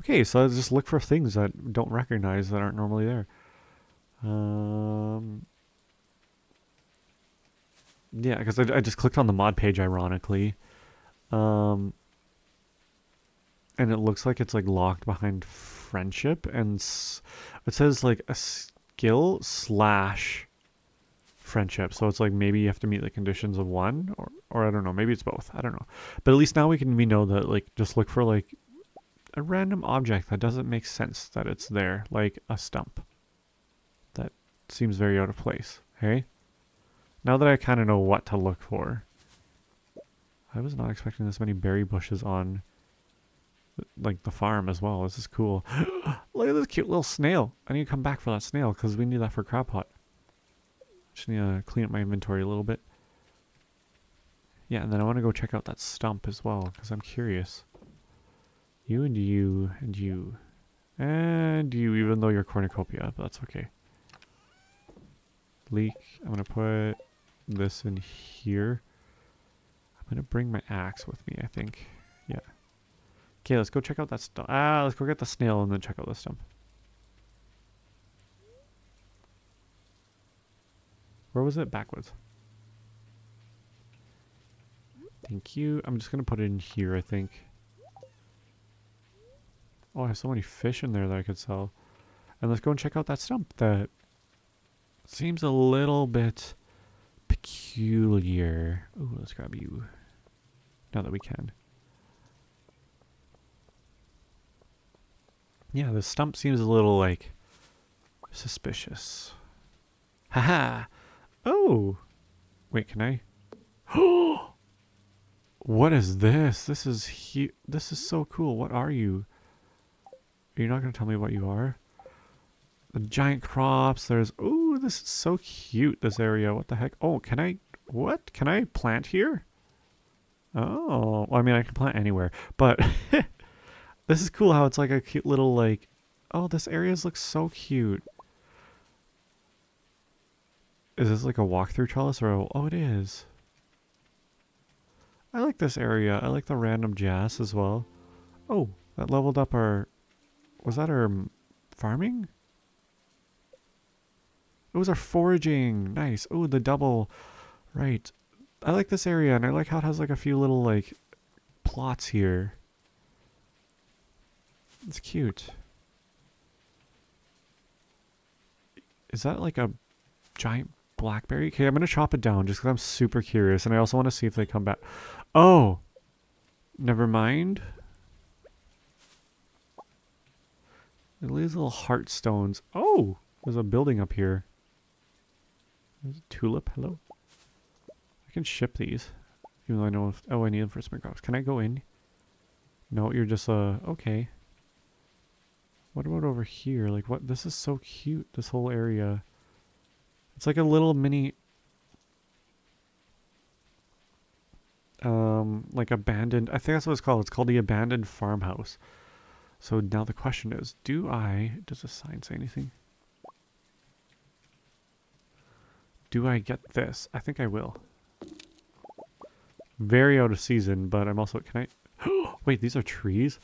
Okay, so I just look for things that don't recognize that aren't normally there. Um, yeah, because I, I just clicked on the mod page ironically. Um, and it looks like it's like locked behind friendship and it says like a skill slash friendship. So it's like maybe you have to meet the conditions of one, or or I don't know. Maybe it's both. I don't know. But at least now we can we know that like just look for like a random object that doesn't make sense that it's there, like a stump. That seems very out of place. Hey. Now that I kind of know what to look for. I was not expecting this many berry bushes on like the farm as well. This is cool. Look at this cute little snail. I need to come back for that snail because we need that for crab pot. Just need to clean up my inventory a little bit. Yeah, and then I want to go check out that stump as well because I'm curious. You and you and you. And you, even though you're cornucopia, but that's okay. Leek, I'm going to put this in here. I'm going to bring my axe with me, I think. Yeah. Okay, let's go check out that stump. Ah, let's go get the snail and then check out the stump. Where was it? Backwards. Thank you. I'm just going to put it in here, I think. Oh, I have so many fish in there that I could sell. And let's go and check out that stump that seems a little bit peculiar. Oh, let's grab you. Now that we can. Yeah, the stump seems a little like suspicious. Haha. Oh. Wait, can I? Oh. what is this? This is he this is so cool. What are you? Are you not going to tell me what you are? The giant crops. There's Oh, this is so cute this area. What the heck? Oh, can I What? Can I plant here? Oh, well, I mean I can plant anywhere, but This is cool how it's like a cute little like, oh, this area looks so cute. Is this like a walkthrough trellis or a, oh, it is. I like this area. I like the random jazz as well. Oh, that leveled up our, was that our farming? It was our foraging. Nice. Oh, the double. Right. I like this area and I like how it has like a few little like plots here. It's cute. Is that like a giant blackberry? Okay, I'm going to chop it down just because I'm super curious. And I also want to see if they come back. Oh! Never mind. These little heart stones. Oh! There's a building up here. There's a tulip. Hello. I can ship these. Even though I know if... Oh, I need them for spring crops. Can I go in? No, you're just, uh... Okay. What about over here? Like what? This is so cute, this whole area. It's like a little mini... Um, like abandoned... I think that's what it's called. It's called the abandoned farmhouse. So now the question is, do I... Does the sign say anything? Do I get this? I think I will. Very out of season, but I'm also... Can I... Wait, these are trees?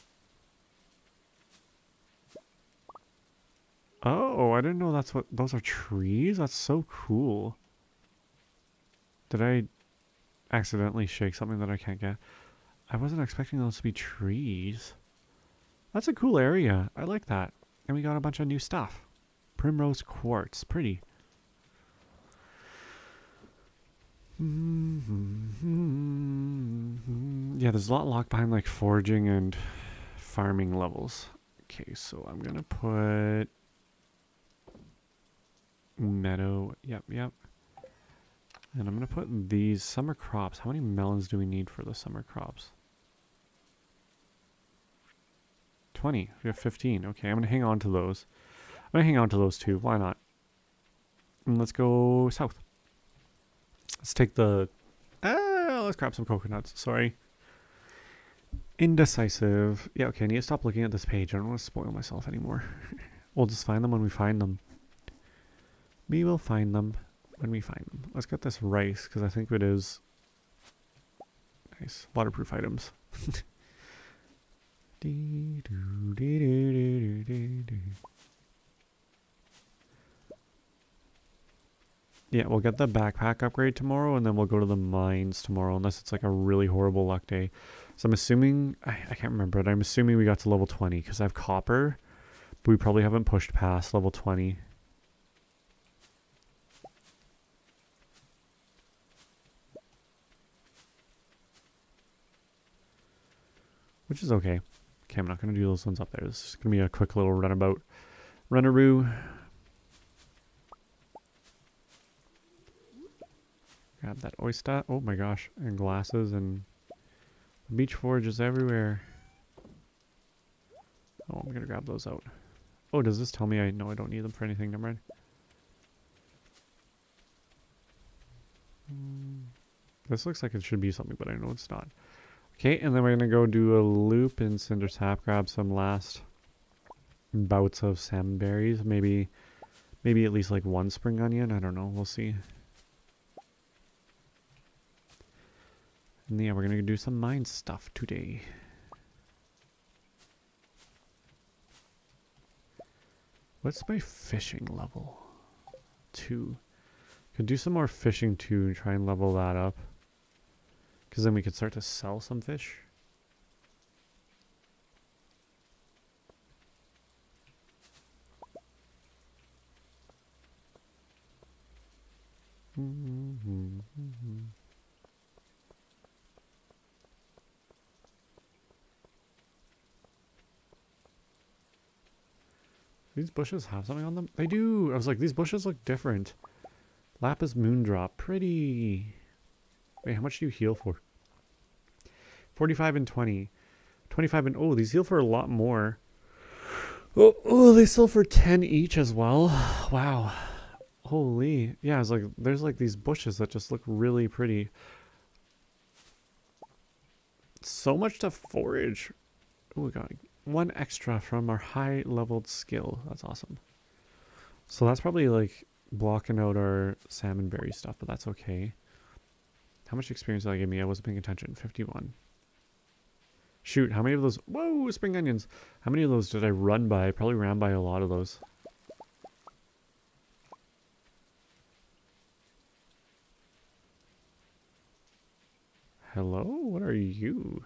Oh, I didn't know that's what, those are trees? That's so cool. Did I accidentally shake something that I can't get? I wasn't expecting those to be trees. That's a cool area. I like that. And we got a bunch of new stuff. Primrose quartz. Pretty. Mm-hmm. Yeah, there's a lot locked behind like foraging and farming levels. Okay, so I'm gonna put meadow. Yep, yep. And I'm going to put these summer crops. How many melons do we need for the summer crops? 20. We have 15. Okay, I'm going to hang on to those. I'm going to hang on to those too. Why not? And let's go south. Let's take the... Ah, let's grab some coconuts. Sorry. Indecisive. Yeah, okay, I need to stop looking at this page. I don't want to spoil myself anymore. we'll just find them when we find them. We will find them when we find them. Let's get this rice, because I think it is... Nice. Waterproof items. yeah, we'll get the backpack upgrade tomorrow, and then we'll go to the mines tomorrow, unless it's like a really horrible luck day. So I'm assuming... I, I can't remember, but I'm assuming we got to level 20, because I have copper, but we probably haven't pushed past level 20. Which is okay. Okay, I'm not going to do those ones up there. This is going to be a quick little runabout. Runaroo. Grab that oyster. Oh my gosh. And glasses and beach forages everywhere. Oh, I'm going to grab those out. Oh, does this tell me I... know I don't need them for anything. Never mind. Mm, this looks like it should be something, but I know it's not. Okay, and then we're going to go do a loop in Cindersap, grab some last bouts of salmon berries. Maybe, maybe at least like one spring onion. I don't know. We'll see. And yeah, we're going to do some mine stuff today. What's my fishing level? Two. Could do some more fishing too try and level that up. Because then we could start to sell some fish. These bushes have something on them? They do! I was like, these bushes look different. Lapis Moondrop. Pretty. Wait, how much do you heal for? 45 and 20. 25 and... Oh, these heal for a lot more. Oh, oh, they sell for 10 each as well. Wow. Holy. Yeah, it's like... There's like these bushes that just look really pretty. So much to forage. Oh, we got one extra from our high-leveled skill. That's awesome. So that's probably like blocking out our salmon berry stuff, but that's okay. How much experience did that give me? I wasn't paying attention. 51. Shoot, how many of those... Whoa, spring onions. How many of those did I run by? I probably ran by a lot of those. Hello? What are you?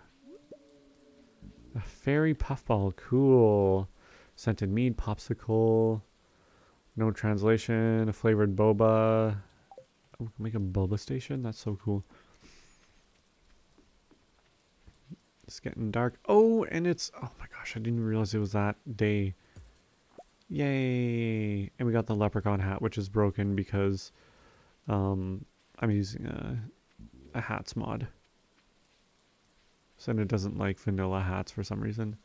A fairy puffball. Cool. Scented mead, popsicle. No translation. A flavored boba. Oh, make a boba station? That's so cool. It's getting dark. Oh, and it's... Oh my gosh, I didn't realize it was that day. Yay! And we got the leprechaun hat, which is broken because um, I'm using a, a hats mod. So it doesn't like vanilla hats for some reason.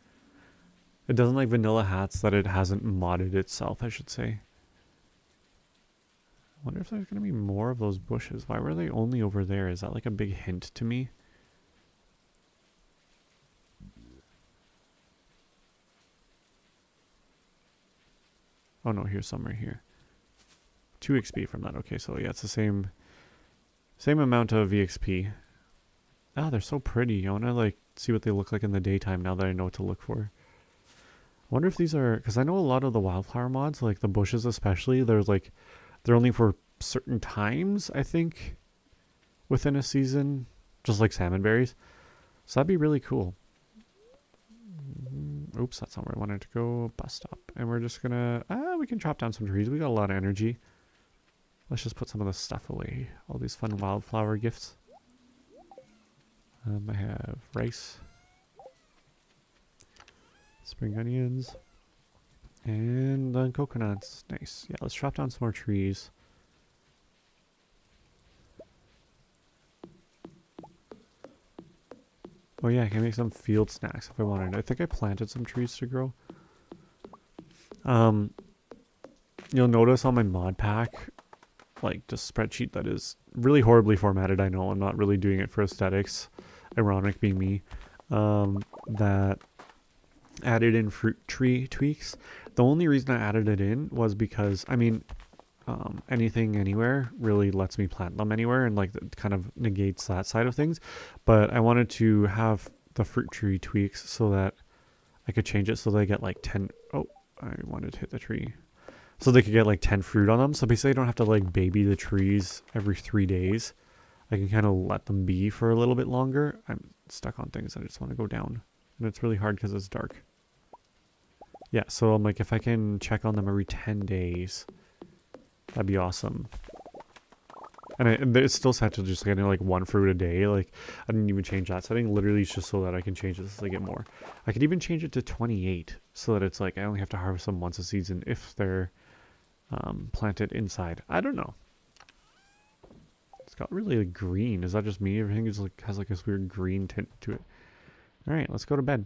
It doesn't like vanilla hats that it hasn't modded itself, I should say. I wonder if there's going to be more of those bushes. Why were they only over there? Is that like a big hint to me? Oh no, here's some right here. 2 XP from that. Okay, so yeah, it's the same same amount of EXP. Ah, they're so pretty. I want to like see what they look like in the daytime now that I know what to look for. I wonder if these are because I know a lot of the wildflower mods, like the bushes especially, there's like they're only for certain times, I think, within a season, just like salmon berries. So that'd be really cool. Oops, that's not where I wanted to go. Bus stop. And we're just gonna, ah, we can chop down some trees. We got a lot of energy. Let's just put some of this stuff away. All these fun wildflower gifts. Um, I have rice. Spring onions. And then coconuts. Nice. Yeah, let's chop down some more trees. Oh yeah, I can make some field snacks if I wanted. I think I planted some trees to grow. Um, you'll notice on my mod pack, like just spreadsheet that is really horribly formatted. I know I'm not really doing it for aesthetics. Ironic being me. Um, that added in fruit tree tweaks. The only reason I added it in was because, I mean, um, anything anywhere really lets me plant them anywhere and like kind of negates that side of things. But I wanted to have the fruit tree tweaks so that I could change it so they get like 10. Oh, I wanted to hit the tree. So they could get like 10 fruit on them. So basically I don't have to like baby the trees every three days. I can kind of let them be for a little bit longer. I'm stuck on things. I just want to go down. And it's really hard because it's dark. Yeah, so I'm like, if I can check on them every 10 days, that'd be awesome. And it, it's still set to just getting like one fruit a day. Like I didn't even change that setting. Literally, it's just so that I can change this as I get more. I could even change it to 28 so that it's like I only have to harvest them once a season if they're um, planted inside. I don't know. It's got really like green. Is that just me? Everything is like has like this weird green tint to it. All right, let's go to bed.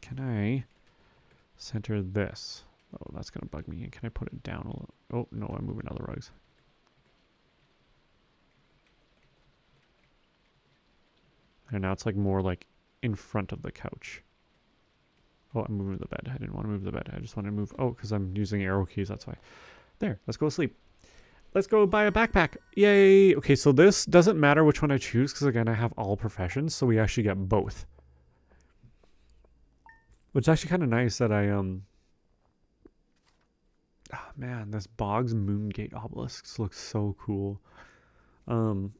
Can I center this? Oh, that's gonna bug me. Can I put it down a little? Oh no, I'm moving other rugs. And now it's like more like in front of the couch. Oh, I'm moving the bed. I didn't want to move the bed. I just want to move. Oh, because I'm using arrow keys. That's why. There. Let's go to sleep. Let's go buy a backpack. Yay. Okay, so this doesn't matter which one I choose because, again, I have all professions. So we actually get both. Which is actually kind of nice that I, um... Man, this Boggs Moongate obelisks looks so cool. Um...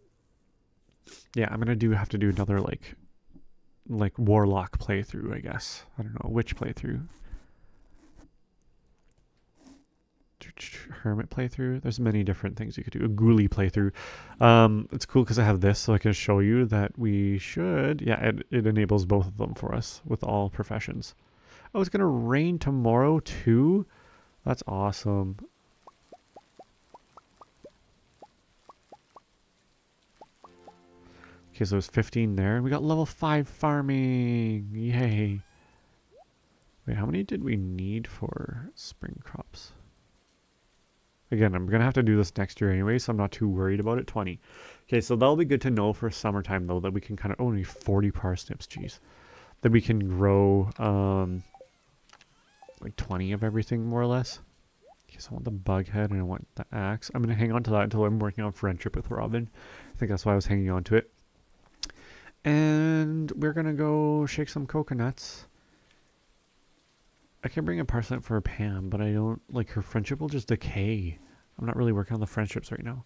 Yeah, I'm gonna do have to do another, like, like warlock playthrough, I guess. I don't know which playthrough. Hermit playthrough. There's many different things you could do. A ghoulie playthrough. Um, it's cool because I have this, so I can show you that we should. Yeah, it, it enables both of them for us with all professions. Oh, it's gonna rain tomorrow too. That's awesome. Okay, so it's 15 there. We got level 5 farming. Yay. Wait, how many did we need for spring crops? Again, I'm going to have to do this next year anyway, so I'm not too worried about it. 20. Okay, so that'll be good to know for summertime, though, that we can kind of... Only 40 parsnips, jeez. That we can grow, um, like 20 of everything, more or less. Because I want the bug head and I want the axe. I'm going to hang on to that until I'm working on friendship with Robin. I think that's why I was hanging on to it. And we're gonna go shake some coconuts. I can bring a parsnip for Pam, but I don't, like, her friendship will just decay. I'm not really working on the friendships right now.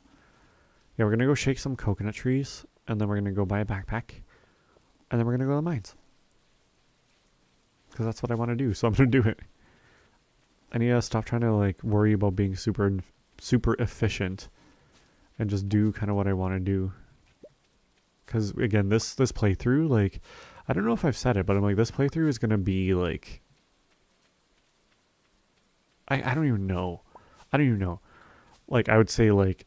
Yeah, we're gonna go shake some coconut trees, and then we're gonna go buy a backpack, and then we're gonna go to the mines. Because that's what I want to do, so I'm gonna do it. I need to stop trying to, like, worry about being super, super efficient, and just do kind of what I want to do. Because again this this playthrough like i don't know if i've said it but i'm like this playthrough is gonna be like i i don't even know. I don't even know. Like i would say like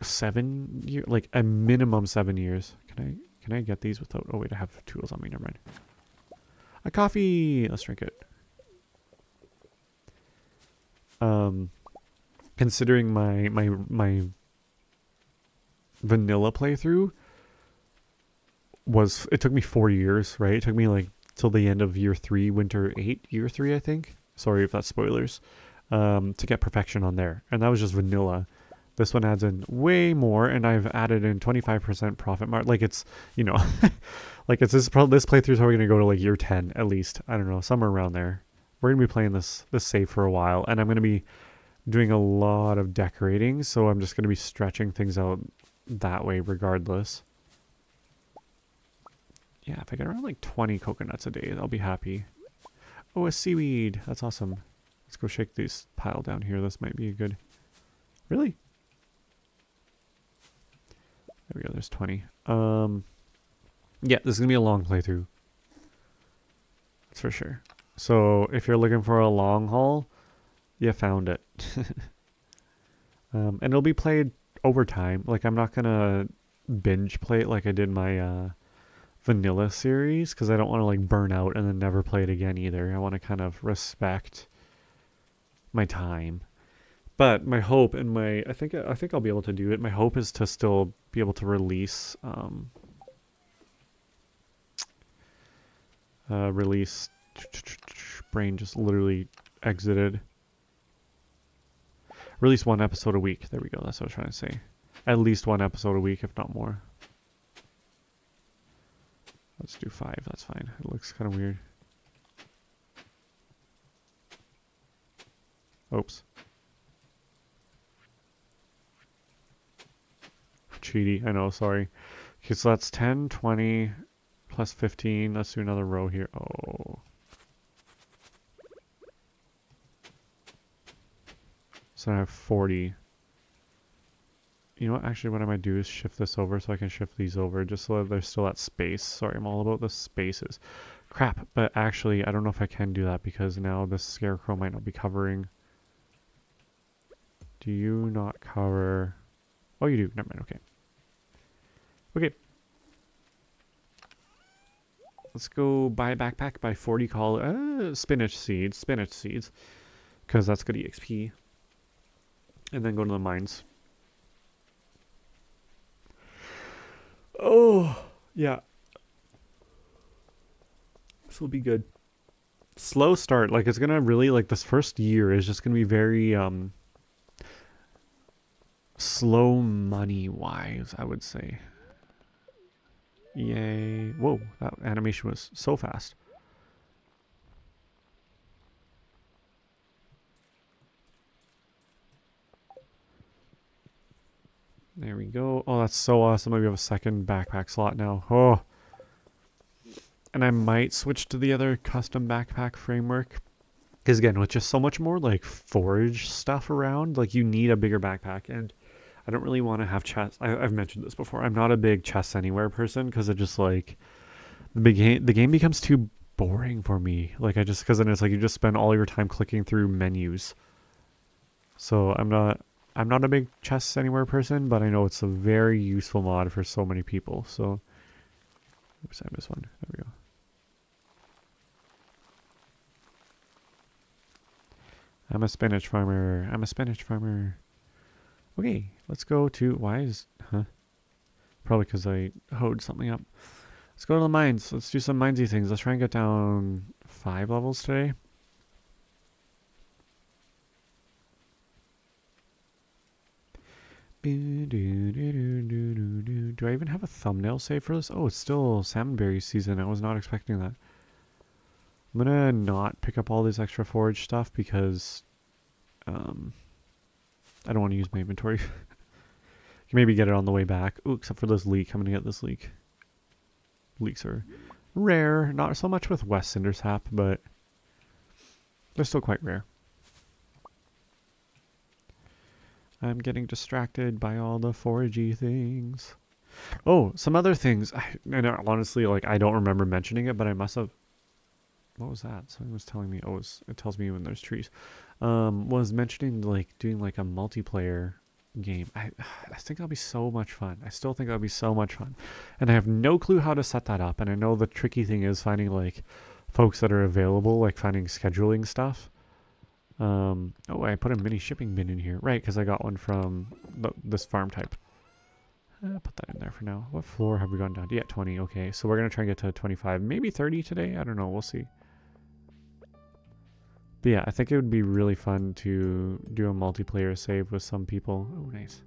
seven year like a minimum seven years. Can i can i get these without oh wait i have tools on me never mind. A coffee! Let's drink it um considering my my my vanilla playthrough was it took me four years, right? It took me like till the end of year three, winter eight, year three, I think. Sorry if that's spoilers. Um, to get perfection on there, and that was just vanilla. This one adds in way more, and I've added in 25% profit mark. Like it's, you know, like it's this this playthrough is probably gonna go to like year 10 at least. I don't know, somewhere around there. We're gonna be playing this this save for a while, and I'm gonna be doing a lot of decorating, so I'm just gonna be stretching things out that way regardless. Yeah, if I get around like 20 coconuts a day, I'll be happy. Oh, a seaweed. That's awesome. Let's go shake this pile down here. This might be a good... Really? There we go. There's 20. Um, yeah, this is going to be a long playthrough. That's for sure. So if you're looking for a long haul, you found it. um, and it'll be played over time. Like, I'm not to binge play it like I did my... Uh, vanilla series because I don't want to like burn out and then never play it again either. I want to kind of respect my time. But my hope and my I think I think I'll be able to do it. My hope is to still be able to release um uh release brain just literally exited. Release one episode a week. There we go. That's what I was trying to say. At least one episode a week, if not more. Let's do five, that's fine. It looks kind of weird. Oops. Cheaty, I know, sorry. Okay, so that's 10, 20, plus 15. Let's do another row here. Oh. So I have 40. you know what? Actually, what I might do is shift this over so I can shift these over just so that there's still that space. Sorry, I'm all about the spaces. Crap, but actually, I don't know if I can do that because now the scarecrow might not be covering. Do you not cover... Oh, you do. Never mind. Okay. Okay. Let's go buy a backpack, buy 40 call uh, spinach seeds, spinach seeds, because that's good EXP. And then go to the mines. Oh, yeah. This will be good. Slow start. Like, it's going to really, like, this first year is just going to be very, um, slow money-wise, I would say. Yay. Whoa, that animation was so fast. There we go. Oh, that's so awesome. We have a second backpack slot now. Oh. And I might switch to the other custom backpack framework. Because again, with just so much more like forage stuff around, like you need a bigger backpack. And I don't really want to have chests. I, have mentioned this before. I'm not a big chests anywhere person because it just like the game. The game becomes too boring for me. Like I just because then it's like you just spend all your time clicking through menus. So I'm not I'm not a big chests anywhere person, but I know it's a very useful mod for so many people. So, oops, I missed one. There we go. I'm a spinach farmer. I'm a spinach farmer. Okay, let's go to, why is, huh? Probably because I hoed something up. Let's go to the mines. Let's do some minesy things. Let's try and get down five levels today. Do I even have a thumbnail saved for this? Oh, it's still salmonberry season. I was not expecting that. I'm gonna not pick up all this extra forage stuff because um, I don't want to use my inventory. can maybe get it on the way back. Ooh, except for this leek. I'm gonna get this leek. Leeks are rare. Not so much with West Cindersap, but they're still quite rare. I'm getting distracted by all the foragey things. Oh, some other things. I, and honestly, like I don't remember mentioning it, but I must have. What was that? Someone was telling me. Oh, it, it tells me when there's trees. Um, was mentioning like doing like a multiplayer game. I I think that'll be so much fun. I still think that'll be so much fun, and I have no clue how to set that up. And I know the tricky thing is finding like folks that are available, like finding scheduling stuff. Um, oh, I put a mini shipping bin in here. Right, because I got one from the, this farm type. Uh, put that in there for now. What floor have we gone down to? Yeah, 20. Okay, so we're going to try and get to 25. Maybe 30 today? I don't know. We'll see. But yeah, I think it would be really fun to do a multiplayer save with some people. Oh, nice.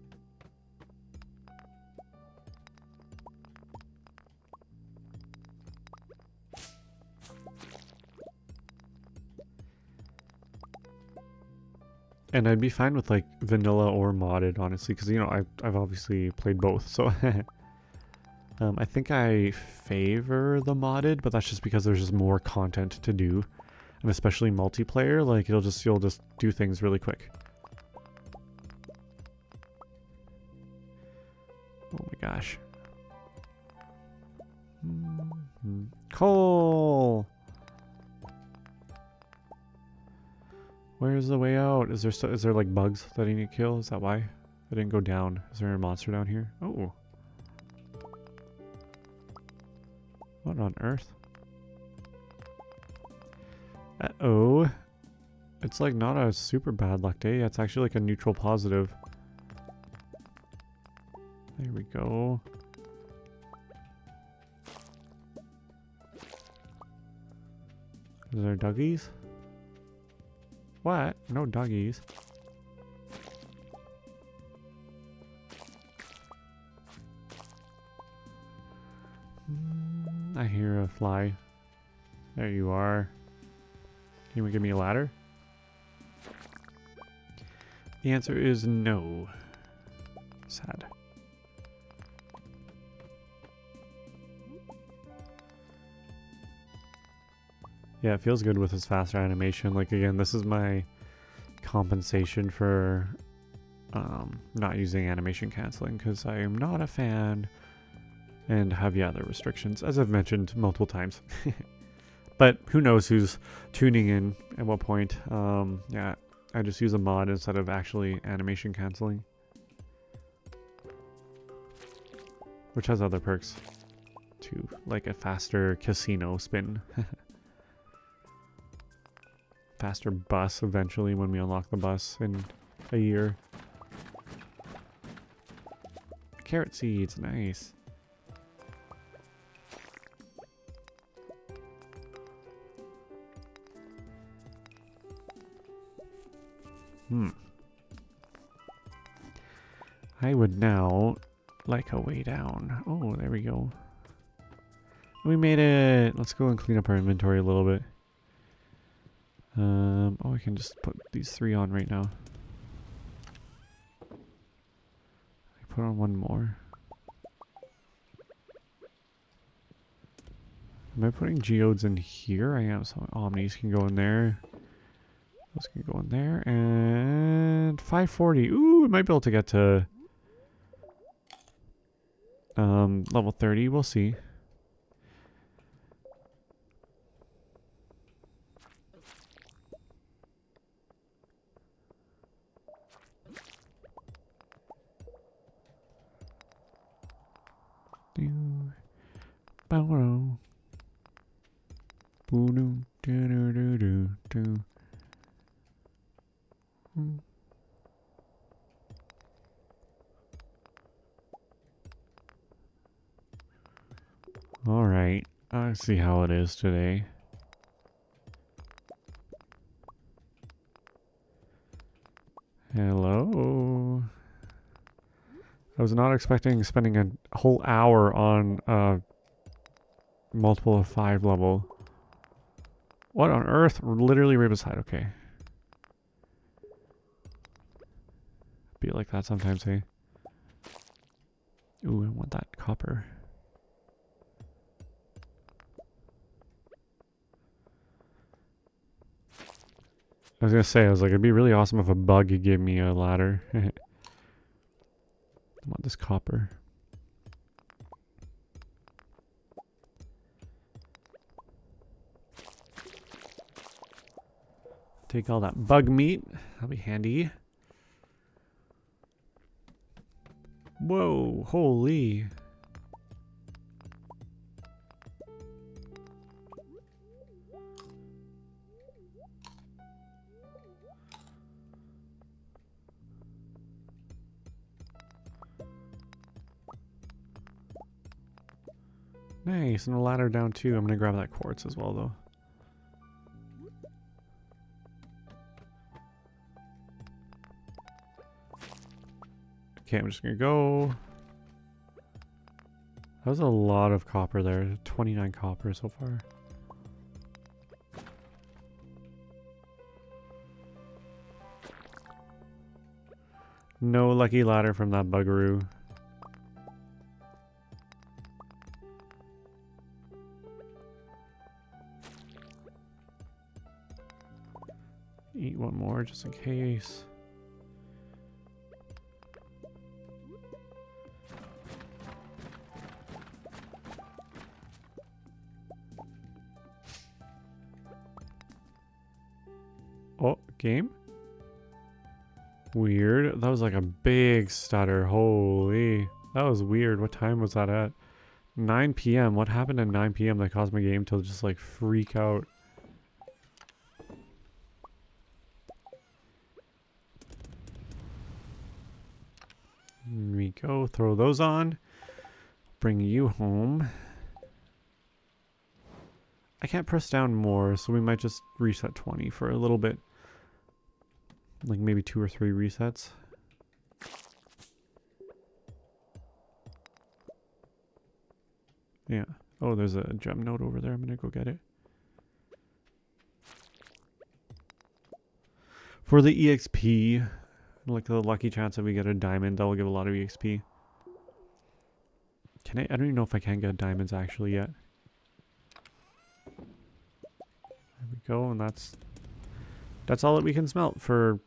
And I'd be fine with like vanilla or modded, honestly, because you know I've I've obviously played both, so um, I think I favor the modded, but that's just because there's just more content to do, and especially multiplayer, like it'll just you'll just do things really quick. Oh my gosh. Mm -hmm. Coal. Where's the way out? Is there is there like bugs that I need to kill? Is that why? I didn't go down. Is there a monster down here? Oh. What on earth? Uh-oh. It's like not a super bad luck day. It's actually like a neutral positive. There we go. Is there duggies? What? No doggies. Mm, I hear a fly. There you are. Can you give me a ladder? The answer is no. Yeah, it feels good with this faster animation. Like, again, this is my compensation for um, not using animation canceling because I am not a fan and have yeah other restrictions as I've mentioned multiple times. but who knows who's tuning in at what point. Um, yeah, I just use a mod instead of actually animation canceling. Which has other perks too, like a faster casino spin. faster bus eventually when we unlock the bus in a year. Carrot seeds, nice. Hmm. I would now like a way down. Oh, there we go. We made it. Let's go and clean up our inventory a little bit. Um, oh, I can just put these three on right now. I put on one more. Am I putting geodes in here? I am. So omnis can go in there. Those can go in there. And 540. Ooh, we might be able to get to um, level 30. We'll see. All right, I see how it is today. Hello. I was not expecting spending a whole hour on uh, multiple of five level. What on earth? Literally right beside. Okay. Be like that sometimes, hey? Ooh, I want that copper. I was gonna say, I was like, it'd be really awesome if a bug gave me a ladder. I want this copper. Take all that bug meat. That'll be handy. Whoa, holy. Nice, and a ladder down too. I'm gonna grab that quartz as well though. Okay, I'm just gonna go. That was a lot of copper there. 29 copper so far. No lucky ladder from that buggeroo. Eat one more just in case. Game? Weird. That was like a big stutter. Holy. That was weird. What time was that at? 9 p.m. What happened at 9 p.m. that caused my game to just like freak out? Here we go. Throw those on. Bring you home. I can't press down more, so we might just reset 20 for a little bit like maybe two or three resets. Yeah. Oh, there's a gem note over there. I'm gonna go get it. For the EXP, like the lucky chance that we get a diamond, that'll give a lot of EXP. Can I? I don't even know if I can get diamonds actually yet. There we go, and that's that's all that we can smelt for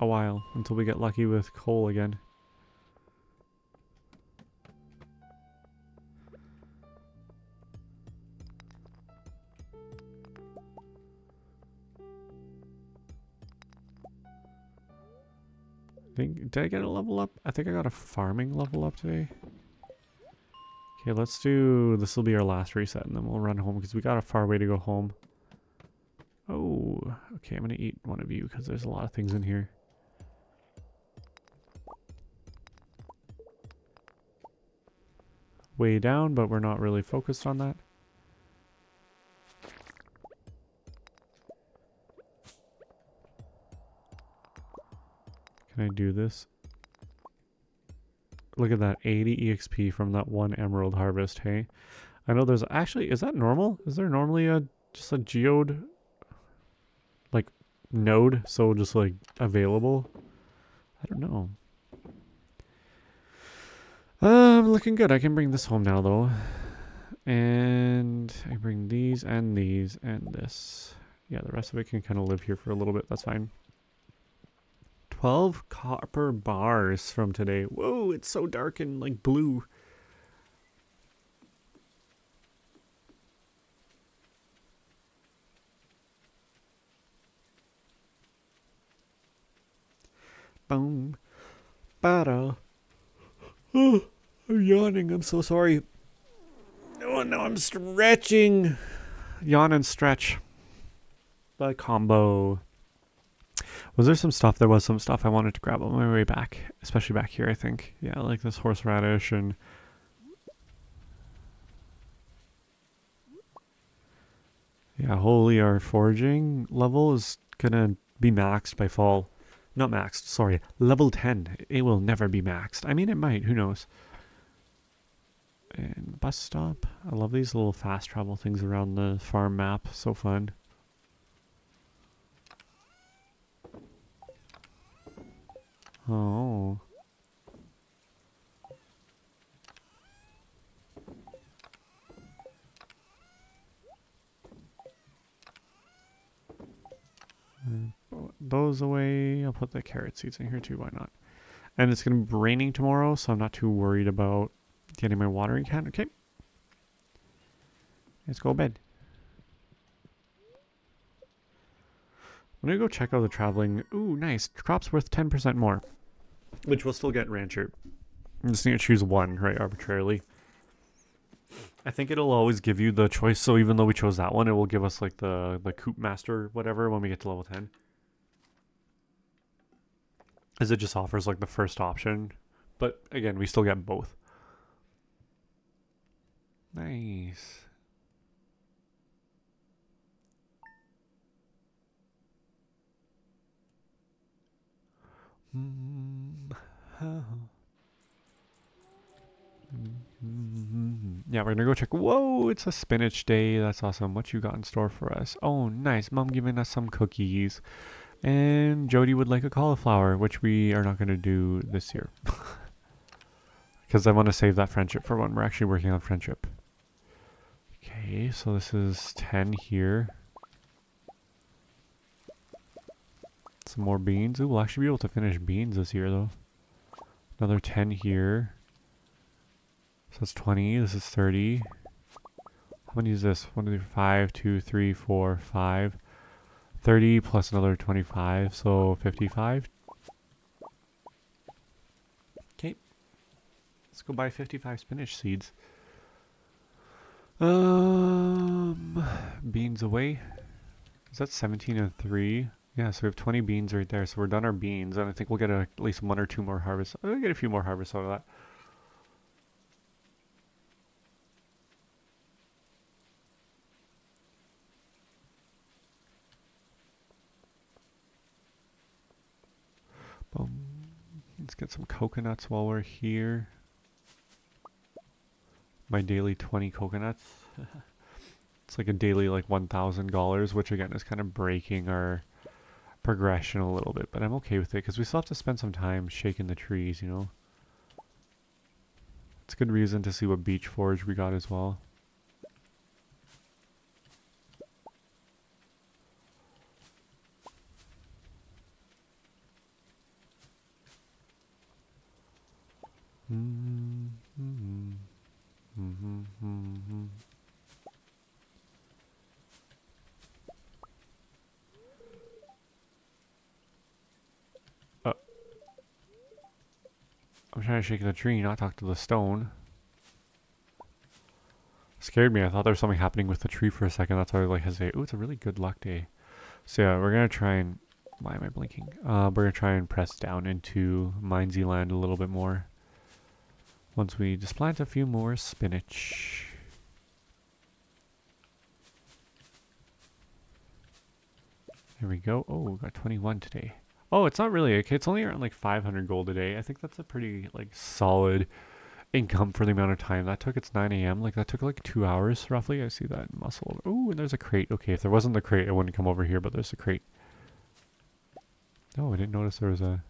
a while until we get lucky with coal again. think did I get a level up? I think I got a farming level up today. Okay, let's do this will be our last reset and then we'll run home because we got a far way to go home. Oh, okay, I'm gonna eat one of you because there's a lot of things in here. Way down, but we're not really focused on that. Can I do this? Look at that, 80 EXP from that one emerald harvest, hey? I know there's actually, is that normal? Is there normally a, just a geode, like, node, so just like, available? I don't know. Um, looking good. I can bring this home now, though. And I bring these and these and this. Yeah, the rest of it can kind of live here for a little bit. That's fine. 12 copper bars from today. Whoa, it's so dark and like blue. Boom. Bada. Oh, I'm yawning. I'm so sorry. Oh, no, I'm stretching. Yawn and stretch. The combo. Was there some stuff? There was some stuff I wanted to grab on my way back, especially back here, I think. Yeah, like this horseradish and... Yeah, holy, our foraging level is gonna be maxed by fall. Not maxed, sorry, level 10. It will never be maxed. I mean, it might, who knows. And bus stop. I love these little fast travel things around the farm map. So fun. Oh. Uh, Those away. I'll put the carrot seeds in here too. Why not? And it's going to be raining tomorrow, so I'm not too worried about getting my watering can. Okay. Let's go to bed. I'm going to go check out the traveling. Ooh, nice. Crops worth 10% more. Which we'll still get Rancher. I'm just going to choose one, right, arbitrarily. I think it'll always give you the choice. So even though we chose that one, it will give us like the, the Coop Master whatever when we get to level 10. As it just offers like the first option. But again, we still get both. Nice. Mm-hmm. Yeah, we're gonna go check. Whoa, it's a spinach day. That's awesome. What you got in store for us? Oh, nice. Mom giving us some cookies. And Jodi would like a cauliflower, which we are not gonna do this year. Because I want to save that friendship for when we're actually working on friendship. Okay, so this is 10 here. Some more beans. Ooh, we'll actually be able to finish beans this year, though. Another 10 here. So that's 20. This is 30. How many is this? 1, 2, 5, 2, 3, 4, 5. 30 plus another 25, so 55. Okay. Let's go buy 55 spinach seeds. Um, beans away. Is that 17 and 3? Yeah, so we have 20 beans right there. So we're done our beans, and I think we'll get a, at least one or two more harvests. I'll get a few more harvests out of that. Let's get some coconuts while we're here. My daily 20 coconuts. it's like a daily like $1,000, which again is kind of breaking our progression a little bit, but I'm okay with it because we still have to spend some time shaking the trees, you know. It's a good reason to see what beach forage we got as well. Uh, I'm trying to shake the tree, not talk to the stone. Scared me. I thought there was something happening with the tree for a second. That's why I was like hesitate. Ooh, it's a really good luck day. So yeah, we're gonna try and why am I blinking? Uh, we're gonna try and press down into Mindsyland a little bit more. Once we just plant a few more spinach. There we go. Oh, we got 21 today. Oh, it's not really. Okay, it's only around like 500 gold a day. I think that's a pretty like solid income for the amount of time that took. It's 9 a.m. Like that took like two hours roughly. I see that muscle. Oh, and there's a crate. Okay, if there wasn't the crate, I wouldn't come over here. But there's a crate. Oh, I didn't notice there was a.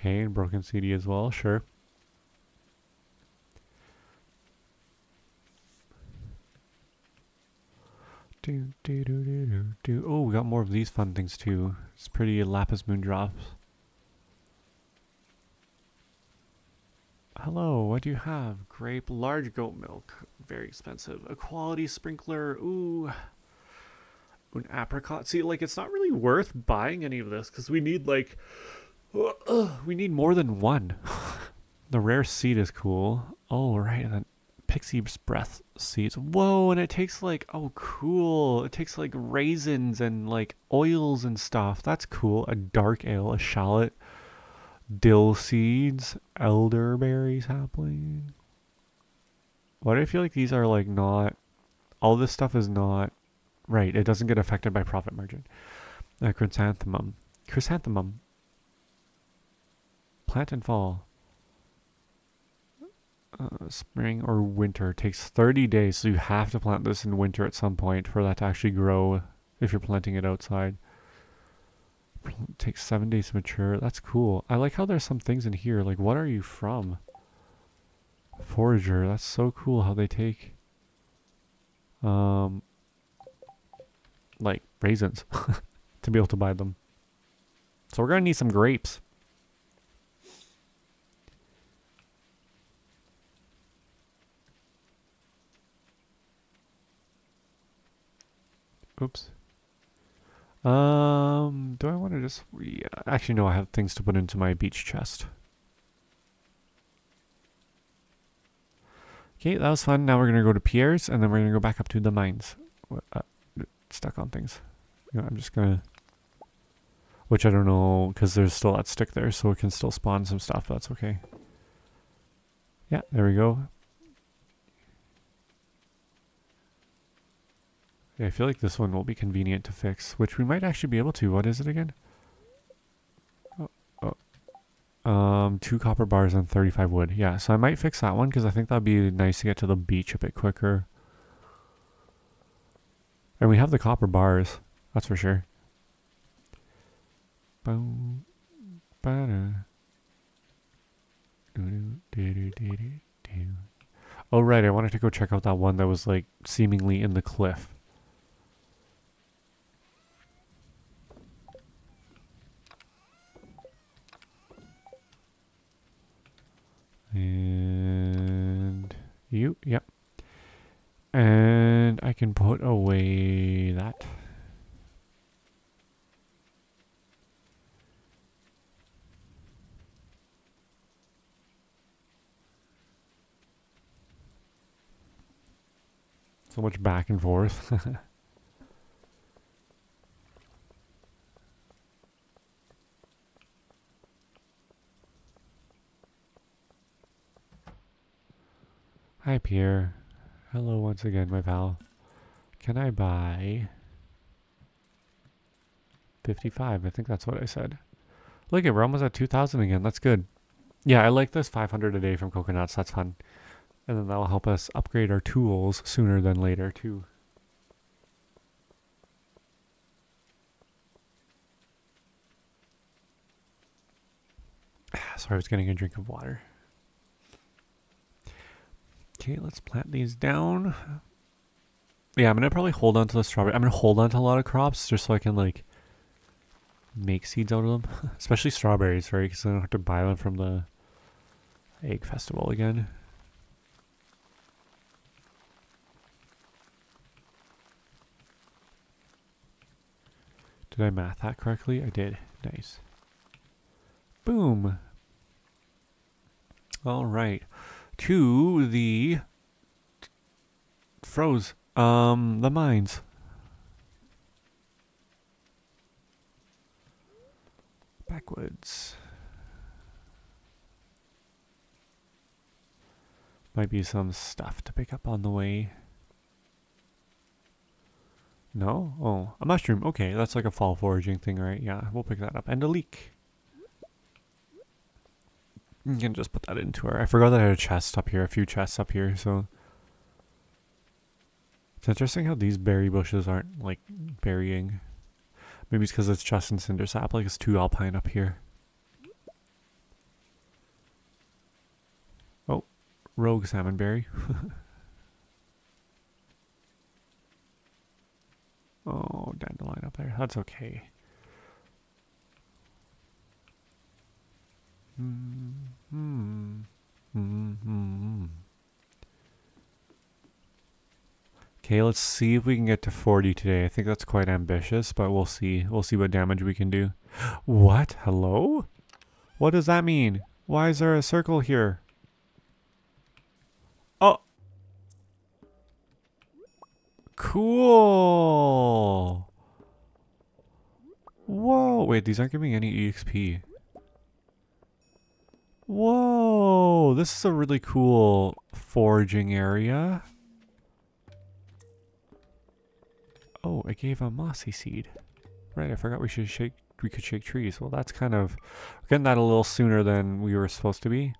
Okay, and broken CD as well. Sure. Do, do, do, do, do, do. Oh, we got more of these fun things too. It's pretty lapis moon drops. Hello, what do you have? Grape, large goat milk, very expensive. A quality sprinkler, ooh. An apricot. See, like, it's not really worth buying any of this because we need, like, we need more than one. the rare seed is cool. Oh, right, and then Pixie's breath seeds. Whoa, and it takes like, oh, cool. It takes like raisins and like oils and stuff. That's cool. A dark ale, a shallot, dill seeds, elderberry sapling. Why do I feel like these are like not, all this stuff is not, right, it doesn't get affected by profit margin. A chrysanthemum. Chrysanthemum. Plant and fall uh, spring or winter. Takes 30 days, so you have to plant this in winter at some point for that to actually grow if you're planting it outside. It takes seven days to mature. That's cool. I like how there's some things in here. Like, what are you from? Forager. That's so cool how they take, um, like raisins to be able to buy them. So we're going to need some grapes. Oops. Um, do I want to just re actually no, I have things to put into my beach chest. Okay, that was fun. Now we're gonna go to Pierre's, and then we're gonna go back up to the mines. Uh, stuck on things. You know, I'm just gonna, which I don't know, because there's still that stick there, so it can still spawn some stuff. That's okay. Yeah, there we go. Yeah, I feel like this one will be convenient to fix, which we might actually be able to. What is it again? Oh, oh. Um, two copper bars and 35 wood. Yeah, so I might fix that one because I think that'd be nice to get to the beach a bit quicker. And we have the copper bars, that's for sure. Boom. Oh right, I wanted to go check out that one that was like seemingly in the cliff. And you, yep. And I can put away that. So much back and forth. Hi, Pierre. Hello once again, my pal. Can I buy 55? I think that's what I said. Look at we're almost at 2,000 again. That's good. Yeah, I like this 500 a day from coconuts. That's fun. And then that'll help us upgrade our tools sooner than later, too. Sorry, I was getting a drink of water. Okay, let's plant these down. Yeah, I'm gonna probably hold on to the strawberry. I'm gonna hold on to a lot of crops just so I can like make seeds out of them, especially strawberries, right? Because I don't have to buy them from the egg festival again. Did I math that correctly? I did. Nice. Boom. All right. To the froze. Um, the mines. Backwards. Might be some stuff to pick up on the way. No? Oh, a mushroom. Okay, that's like a fall foraging thing, right? Yeah, we'll pick that up. And a leek. You can just put that into her. I forgot that I had a chest up here, a few chests up here, so... It's interesting how these berry bushes aren't, like, burying. Maybe it's because it's chest and Cindersap, like it's too alpine up here. Oh, rogue salmonberry. oh, dandelion up there. That's okay. Okay, let's see if we can get to 40 today. I think that's quite ambitious, but we'll see. We'll see what damage we can do. What? Hello? What does that mean? Why is there a circle here? Oh! Cool! Whoa! Wait, these aren't giving any EXP. Whoa! This is a really cool foraging area. Oh, it gave a mossy seed. Right, I forgot we should shake we could shake trees. Well, that's kind of getting that a little sooner than we were supposed to be.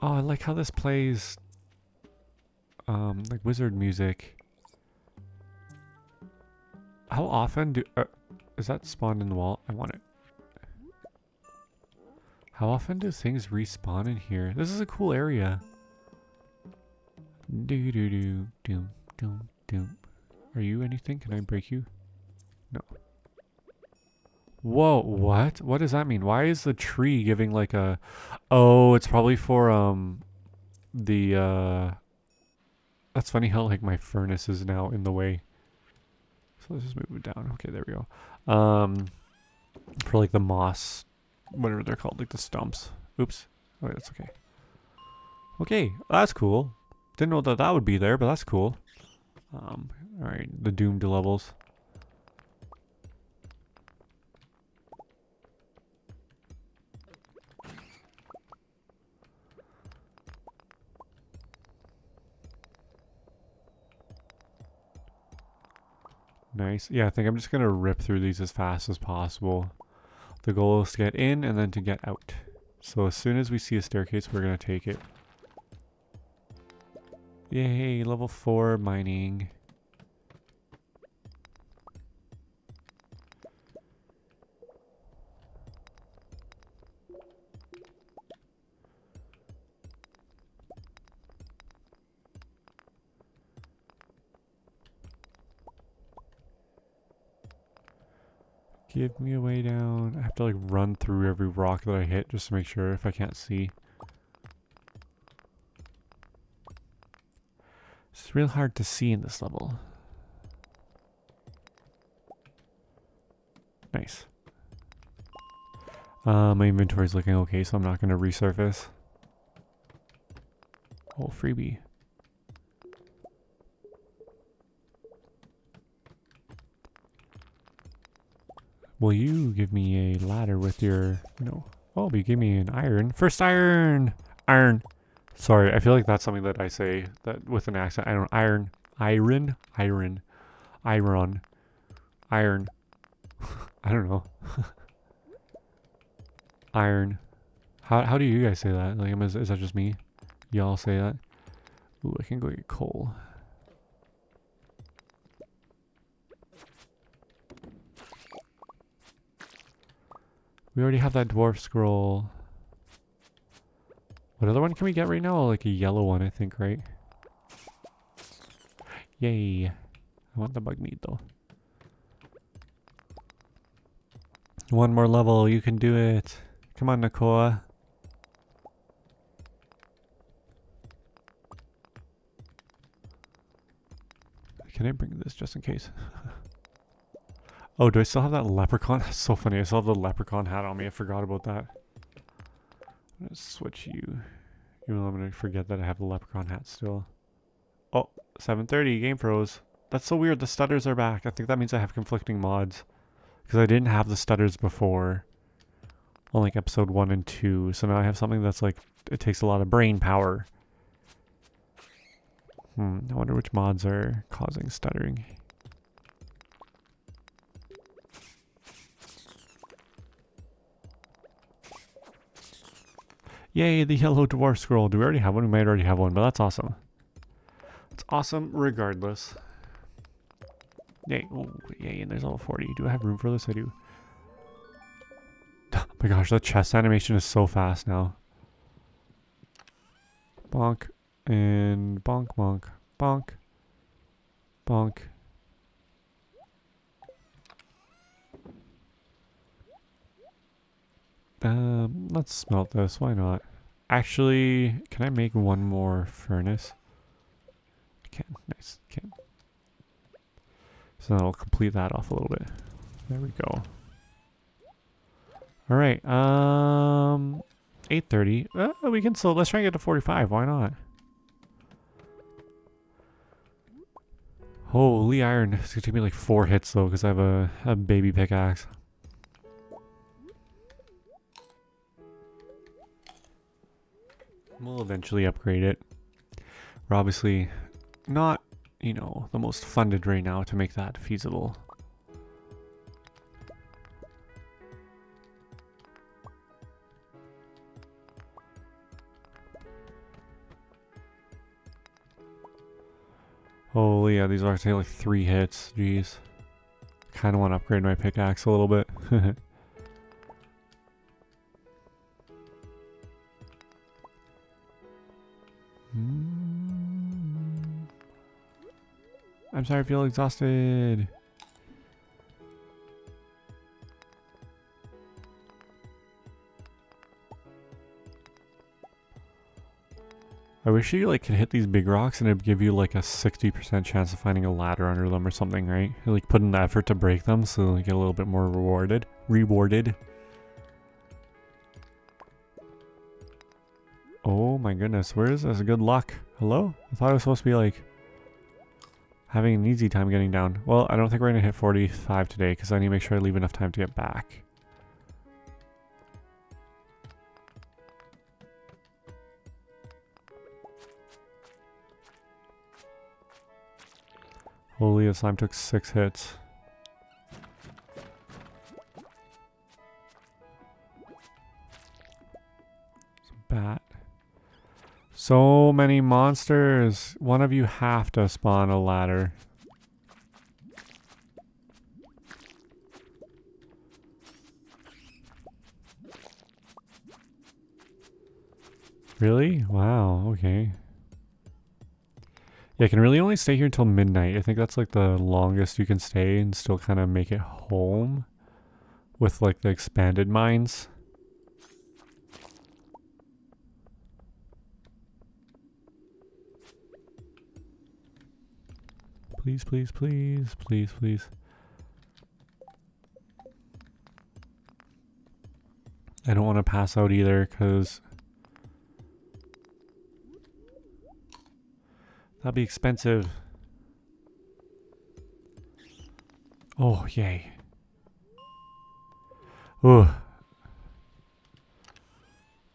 Oh, I like how this plays um like wizard music. How often do uh, is that spawned in the wall? I want it. How often do things respawn in here? This is a cool area. Do do do doom doom doom. Are you anything? Can I break you? No. Whoa, what? What does that mean? Why is the tree giving like a... Oh, it's probably for, um, the, uh... That's funny how, like, my furnace is now in the way. So let's just move it down. Okay, there we go. Um, for, like, the moss, whatever they're called, like the stumps. Oops. Oh, that's okay. Okay, that's cool. Didn't know that that would be there, but that's cool. Um, Alright, the doomed levels. Nice. Yeah, I think I'm just going to rip through these as fast as possible. The goal is to get in and then to get out. So as soon as we see a staircase, we're going to take it. Yay, level 4 mining. Give me a way down. I have to like run through every rock that I hit just to make sure if I can't see. It's real hard to see in this level. Nice. Uh, my inventory's looking okay, so I'm not going to resurface. Oh, freebie. Will you give me a ladder with your, oh, you know, Oh, you give me an iron. First iron! Iron. Sorry, I feel like that's something that I say that with an accent. I don't, iron. Iron? Iron. Iron. Iron. I don't know. iron. How, how do you guys say that? Like, is, is that just me? Y'all say that? Ooh, I can go get coal. We already have that dwarf scroll. What other one can we get right now? Like a yellow one, I think, right? Yay. I want the bug meat, though. One more level, you can do it. Come on, Nakoa. Can I bring this just in case? Oh, do I still have that leprechaun? That's so funny. I still have the leprechaun hat on me. I forgot about that. I'm gonna switch you. Even though I'm gonna forget that I have the leprechaun hat still. Oh, 7.30, Game Pros. That's so weird. The stutters are back. I think that means I have conflicting mods. Because I didn't have the stutters before. On like episode 1 and 2. So now I have something that's like, it takes a lot of brain power. Hmm, I wonder which mods are causing stuttering. Yay, the yellow dwarf scroll. Do we already have one? We might already have one, but that's awesome. It's awesome regardless. Yay, oh, yay, and there's level 40. Do I have room for this? I do. Oh my gosh, that chest animation is so fast now. Bonk, and bonk, bonk, bonk, bonk. Um, let's smelt this. Why not? Actually, can I make one more furnace? I can. Nice. Can. So that'll complete that off a little bit. There we go. All right. Um, 8:30. Uh, we can still. Let's try and get to 45. Why not? Holy iron. It's gonna take me like four hits though, because I have a, a baby pickaxe. We'll eventually upgrade it. We're obviously not, you know, the most funded right now to make that feasible. Holy yeah, these are like three hits. Jeez. Kind of want to upgrade my pickaxe a little bit. Hmm. I'm sorry, I feel exhausted. I wish you like could hit these big rocks and it'd give you like a 60% chance of finding a ladder under them or something, right? Like put in the effort to break them so you get a little bit more rewarded. Rewarded. Oh my goodness, where is this? Good luck. Hello? I thought I was supposed to be like having an easy time getting down. Well, I don't think we're going to hit 45 today because I need to make sure I leave enough time to get back. Holy, slime took six hits. So many monsters. One of you have to spawn a ladder. Really? Wow, okay. Yeah, I can really only stay here until midnight. I think that's like the longest you can stay and still kind of make it home with like the expanded mines. Please, please, please, please, please. I don't want to pass out either because that'd be expensive. Oh, yay. Oh.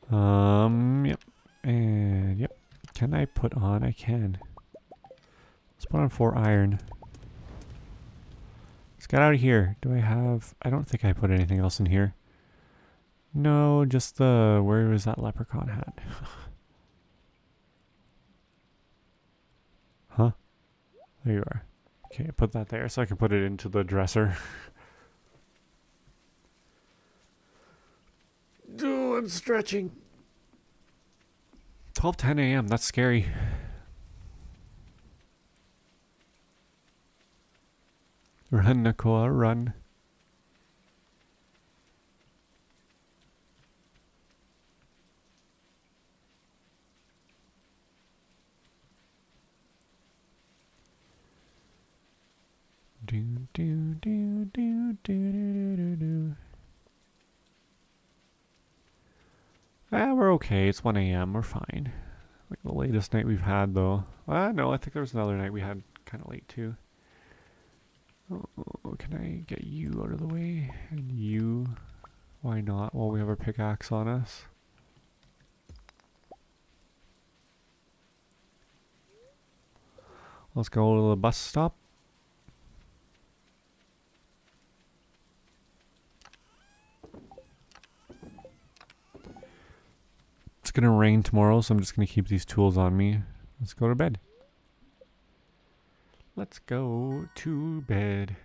Um, yep. And, yep. Can I put on? I can. Let's put on four iron. Let's get out of here. Do I have... I don't think I put anything else in here. No, just the... Where was that leprechaun hat? huh? There you are. Okay, put that there so I can put it into the dresser. oh, I'm stretching. 12.10 a.m. That's scary. Run, Nakoa, run. Do, do, do, do, do, do, do, do. Ah, we're okay. It's 1 a.m. We're fine. Like the latest night we've had, though. Ah, no, I think there was another night we had kind of late, too. Oh, can I get you out of the way? And you? Why not? While we have our pickaxe on us. Let's go to the bus stop. It's gonna rain tomorrow, so I'm just gonna keep these tools on me. Let's go to bed. Let's go to bed.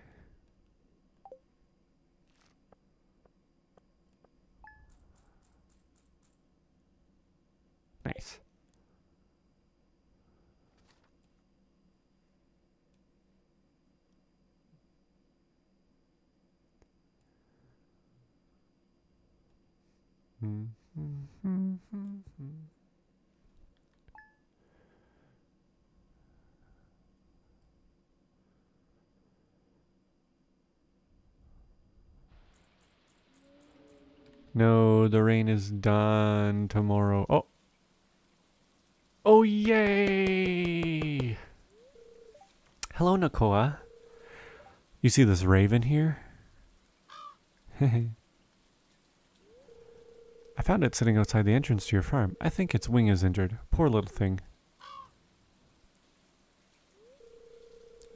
Nice. Mm-hmm. No, the rain is done tomorrow. Oh. Oh, yay! Hello, Nakoa. You see this raven here? I found it sitting outside the entrance to your farm. I think its wing is injured. Poor little thing.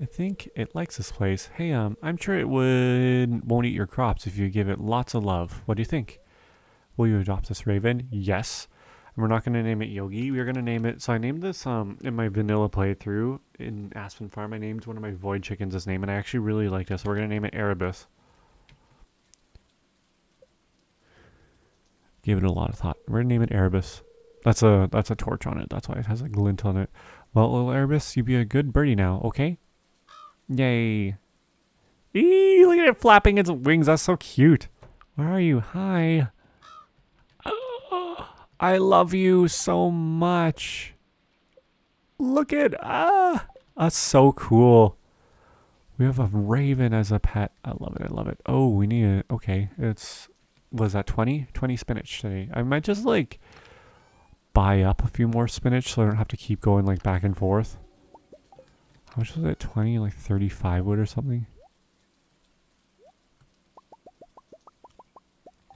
I think it likes this place. Hey, um, I'm sure it would won't eat your crops if you give it lots of love. What do you think? Will you adopt this raven? Yes. And we're not going to name it Yogi. We're going to name it. So I named this um in my vanilla playthrough in Aspen Farm. I named one of my void chickens this name, and I actually really liked it. So we're going to name it Erebus. Gave it a lot of thought. We're going to name it Erebus. That's a that's a torch on it. That's why it has a glint on it. Well, little Erebus, you be a good birdie now, okay? Yay. Eee, look at it flapping its wings. That's so cute. Where are you? Hi. I love you so much. Look at ah, that's so cool. We have a raven as a pet. I love it. I love it. Oh, we need it. Okay, it's was that 20? 20 spinach today. I might just like buy up a few more spinach so I don't have to keep going like back and forth. How much was it? 20, like 35 wood or something?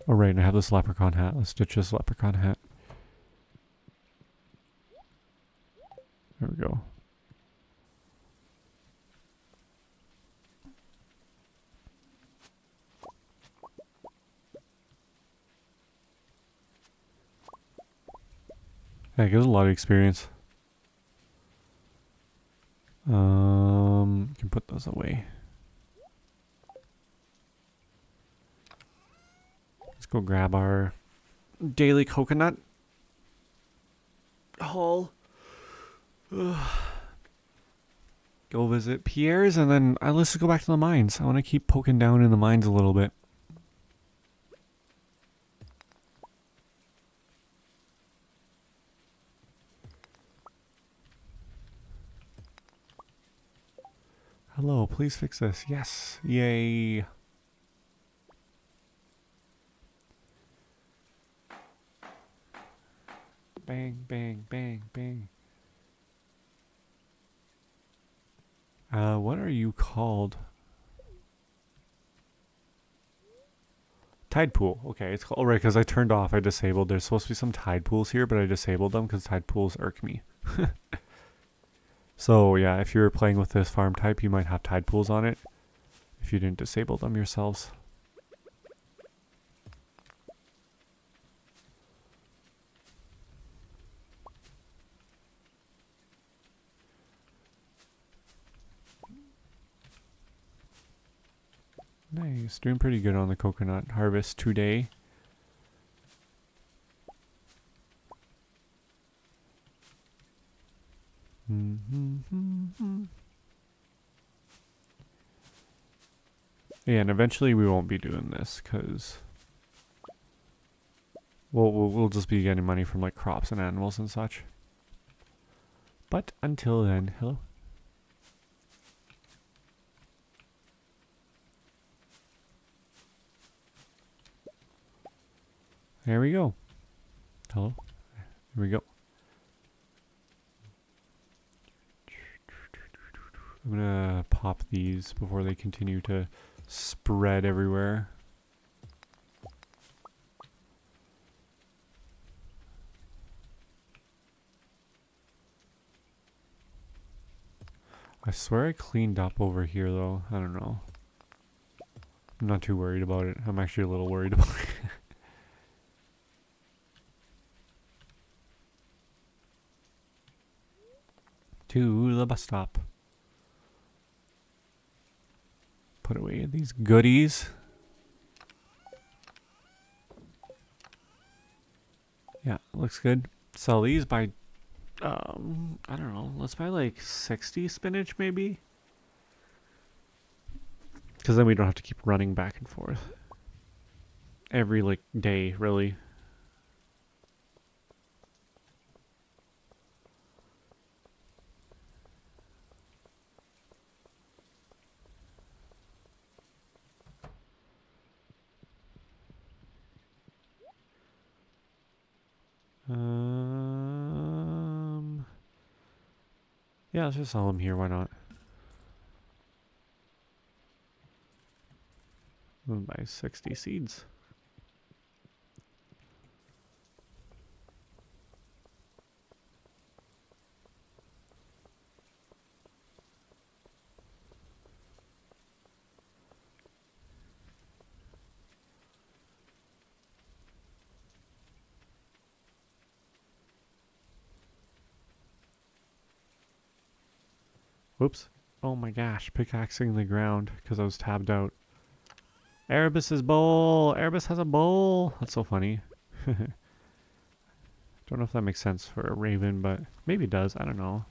Oh right, and I have this leprechaun hat. Let's stitch this leprechaun hat. There we go. Yeah, it gives a lot of experience. Um, can put those away. Let's go grab our daily coconut haul. go visit Pierre's and then uh, let's go back to the mines. I want to keep poking down in the mines a little bit. Hello, please fix this. Yes. Yay. Bang, bang, bang, bang. Uh, what are you called? Tide pool. Okay, it's called, oh, right, because I turned off, I disabled. There's supposed to be some tide pools here, but I disabled them because tide pools irk me. so, yeah, if you're playing with this farm type, you might have tide pools on it if you didn't disable them yourselves. Nice, doing pretty good on the coconut harvest today. Yeah, and eventually we won't be doing this because we'll, we'll, we'll just be getting money from like crops and animals and such. But until then, hello. There we go. Hello? Here we go. I'm gonna pop these before they continue to spread everywhere. I swear I cleaned up over here though. I don't know. I'm not too worried about it. I'm actually a little worried about it. to the bus stop. Put away these goodies. Yeah, looks good. Sell these by, um, I don't know. Let's buy like 60 spinach maybe. Because then we don't have to keep running back and forth. Every like day, really. Yeah, let's just sell them here. Why not? Buy 60 seeds. Whoops. Oh my gosh, pickaxing the ground because I was tabbed out. Erebus's bowl! Erebus has a bowl! That's so funny. don't know if that makes sense for a raven, but maybe it does. I don't know.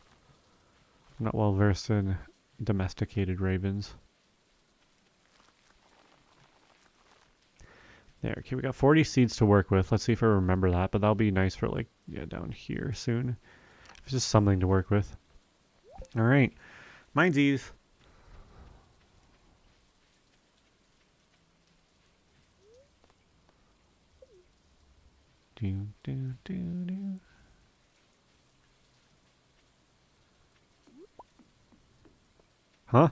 I'm not well versed in domesticated ravens. There, okay, we got 40 seeds to work with. Let's see if I remember that, but that'll be nice for like, yeah, down here soon. It's just something to work with. Alright. Mine's ease. Do, do, do, do. Huh?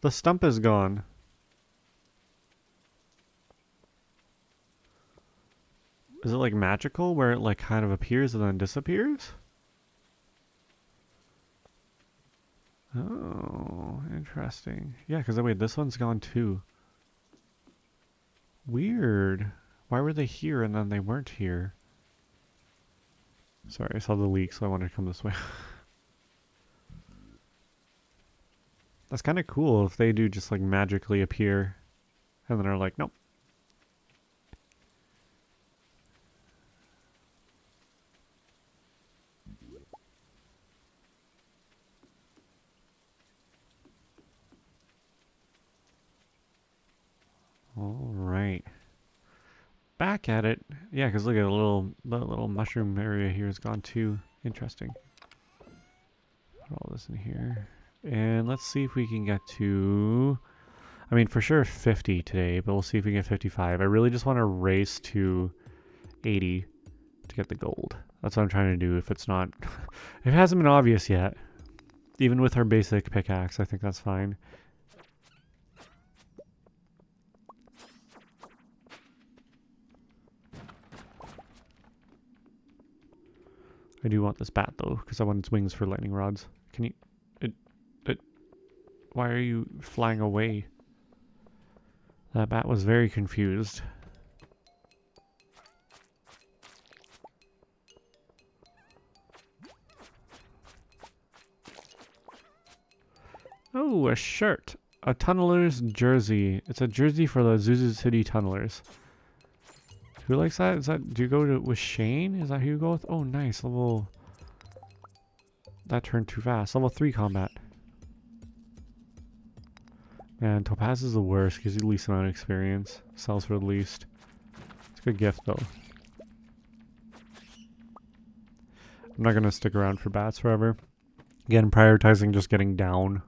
The stump is gone. Is it like magical where it like kind of appears and then disappears? Oh, interesting. Yeah, because oh, wait, this one's gone too. Weird. Why were they here and then they weren't here? Sorry, I saw the leek, so I wanted to come this way. That's kind of cool if they do just like magically appear and then are like, nope, All right. Back at it. Yeah, because look at the little, the little mushroom area here has gone too. Interesting. Put all this in here. And let's see if we can get to... I mean, for sure 50 today, but we'll see if we can get 55. I really just want to race to 80 to get the gold. That's what I'm trying to do if it's not... it hasn't been obvious yet. Even with our basic pickaxe, I think that's fine. I do want this bat though, because I want its wings for lightning rods. Can you... It... It... Why are you flying away? That bat was very confused. Oh, a shirt. A tunneler's jersey. It's a jersey for the Zuzu City tunnelers. Who likes that? Is that do you go to with Shane? Is that who you go with? Oh nice. Level That turned too fast. Level three combat. Man, Topaz is the worst, gives you the least amount of experience. Sells for the least. It's a good gift though. I'm not gonna stick around for bats forever. Again, prioritizing just getting down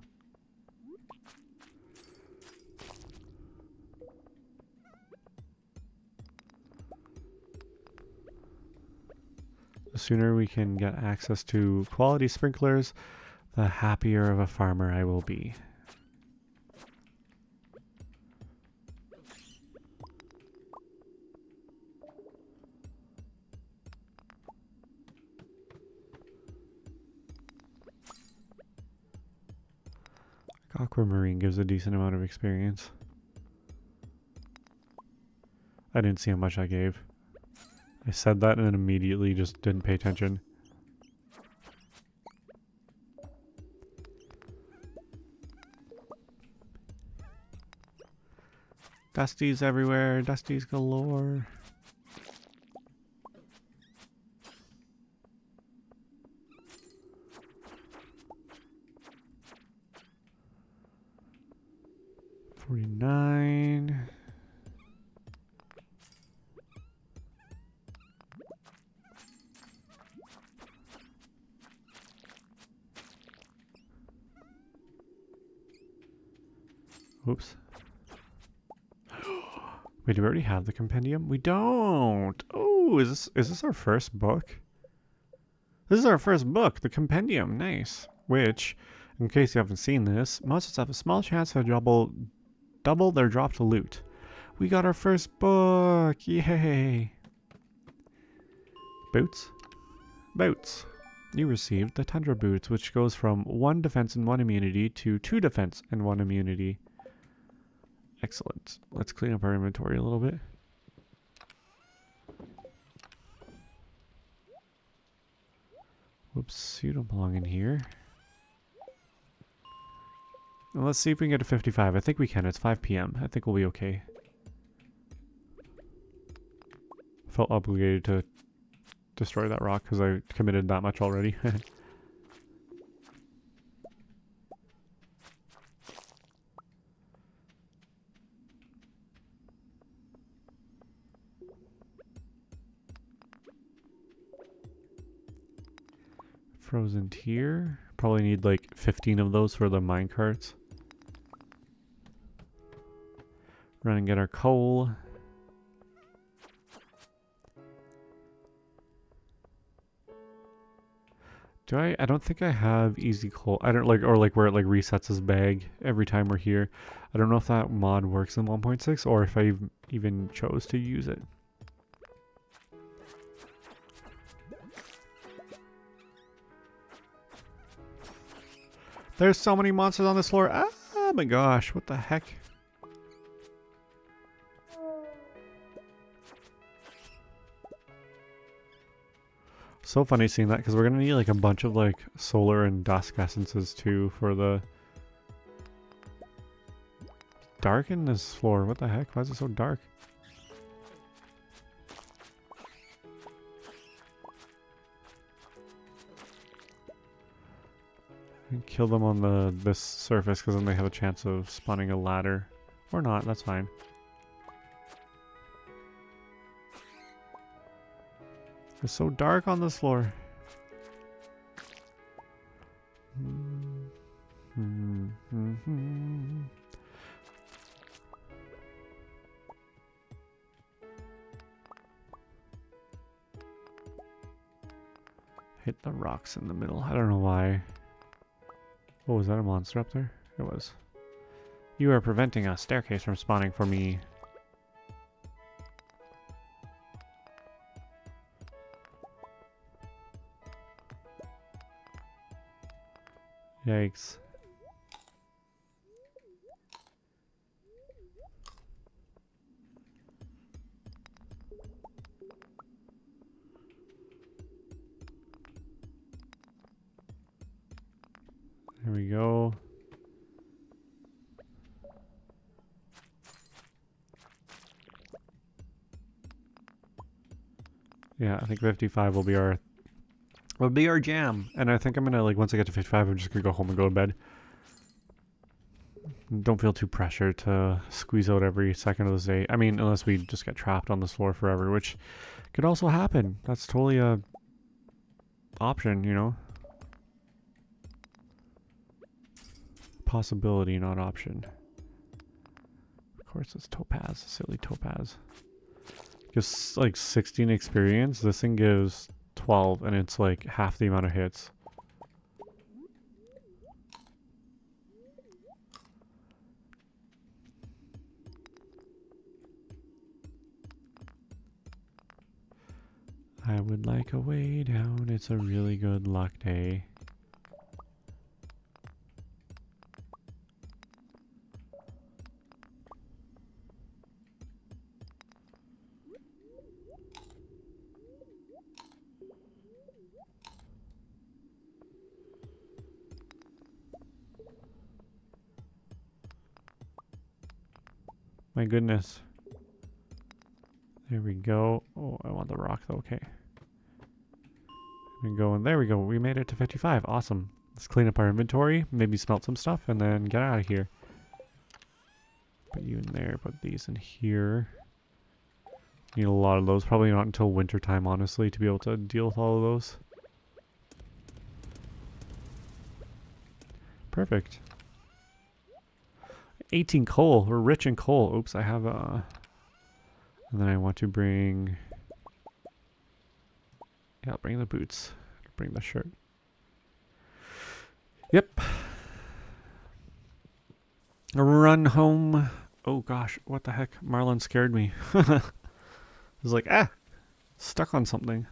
sooner we can get access to quality sprinklers, the happier of a farmer I will be. Aquamarine gives a decent amount of experience. I didn't see how much I gave. I said that and immediately just didn't pay attention. Dusties everywhere, Dusties galore. Forty-nine. Oops. Wait, do we already have the compendium? We don't. Oh, is this is this our first book? This is our first book, the compendium. Nice. Which, in case you haven't seen this, monsters have a small chance to double double their dropped loot. We got our first book. Yay. Boots. Boots. You received the Tundra Boots, which goes from 1 defense and 1 immunity to 2 defense and 1 immunity. Excellent. Let's clean up our inventory a little bit. Whoops, you don't belong in here. Well, let's see if we can get to 55. I think we can. It's 5 p.m. I think we'll be okay. Felt obligated to destroy that rock because I committed that much already. Frozen Tear. Probably need like 15 of those for the mine carts. Run and get our coal. Do I? I don't think I have easy coal. I don't like, or like where it like resets his bag every time we're here. I don't know if that mod works in 1.6 or if I even chose to use it. There's so many monsters on this floor. Ah, my gosh, what the heck? So funny seeing that because we're gonna need like a bunch of like solar and dusk essences too for the dark in this floor. What the heck? Why is it so dark? Kill them on the this surface because then they have a chance of spawning a ladder. Or not, that's fine. It's so dark on this floor. Hit the rocks in the middle. I don't know why. Oh, was that a monster up there? It was. You are preventing a staircase from spawning for me. Yikes. Yeah, I think 55 will be our will be our jam. And I think I'm gonna like once I get to 55 I'm just gonna go home and go to bed. Don't feel too pressured to squeeze out every second of the day. I mean, unless we just get trapped on this floor forever, which could also happen. That's totally a option, you know? possibility, not option. Of course, it's Topaz. Silly Topaz. Gives like 16 experience. This thing gives 12 and it's like half the amount of hits. I would like a way down. It's a really good luck day. Goodness. There we go. Oh, I want the rock though. Okay. We go and there we go. We made it to 55. Awesome. Let's clean up our inventory, maybe smelt some stuff, and then get out of here. Put you in there, put these in here. Need a lot of those. Probably not until winter time, honestly, to be able to deal with all of those. Perfect. 18 coal. We're rich in coal. Oops, I have a... Uh, and then I want to bring... Yeah, I'll bring the boots. Bring the shirt. Yep. Run home. Oh gosh, what the heck? Marlon scared me. I was like, ah, stuck on something.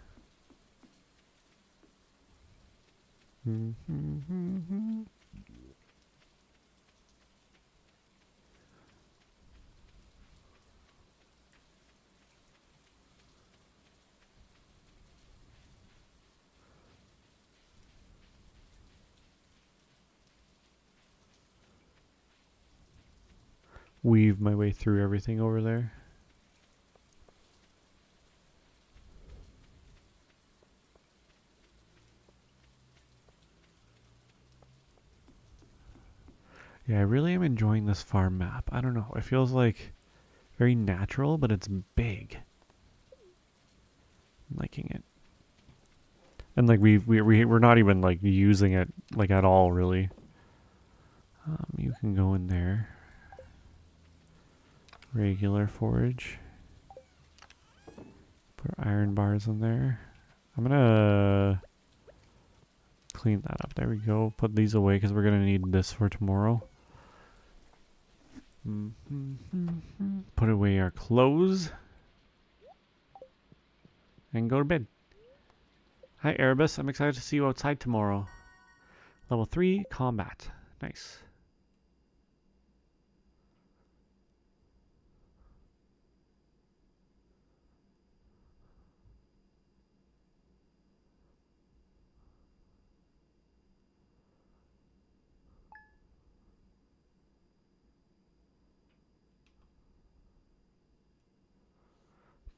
Mm -hmm. Weave my way through everything over there. Yeah, I really am enjoying this farm map. I don't know. It feels like very natural, but it's big. I'm liking it. And like we we we we're not even like using it like at all really. Um, you can go in there regular forage. Put iron bars in there. I'm gonna clean that up. There we go. Put these away because we're gonna need this for tomorrow. Mm-hmm. Put away our clothes. And go to bed. Hi Erebus, I'm excited to see you outside tomorrow. Level 3, combat. Nice.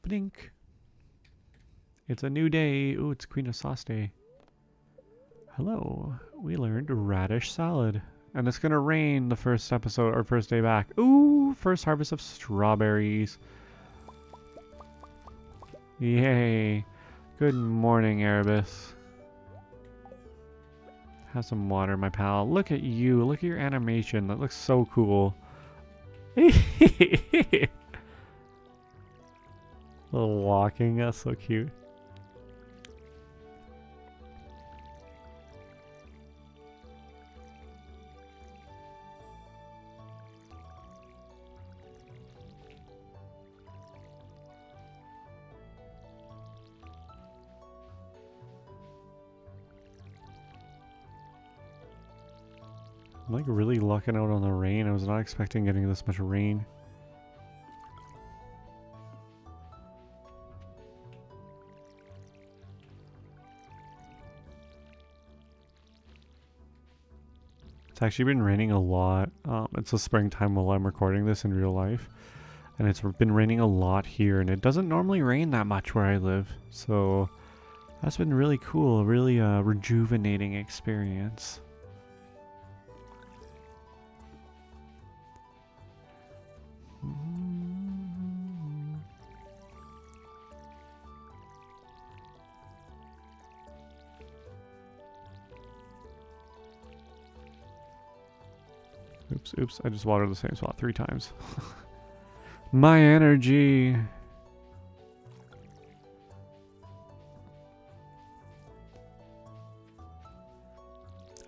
Blink. It's a new day. Ooh, it's Queen of Sauce Day. Hello. We learned radish salad. And it's gonna rain the first episode or first day back. Ooh, first harvest of strawberries. Yay. Good morning, Erebus. Have some water, my pal. Look at you. Look at your animation. That looks so cool. Little walking, that's so cute. I'm like really lucking out on the rain. I was not expecting getting this much rain. It's actually been raining a lot. Um, it's the springtime while I'm recording this in real life. And it's been raining a lot here, and it doesn't normally rain that much where I live. So that's been really cool, a really uh, rejuvenating experience. Oops, I just watered the same spot three times. My energy!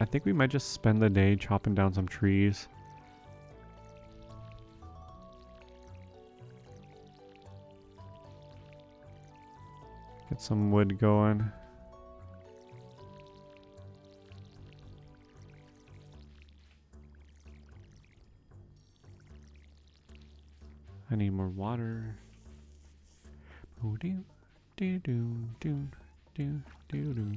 I think we might just spend the day chopping down some trees. Get some wood going. I need more water. Do, do, do, do, do, do, do.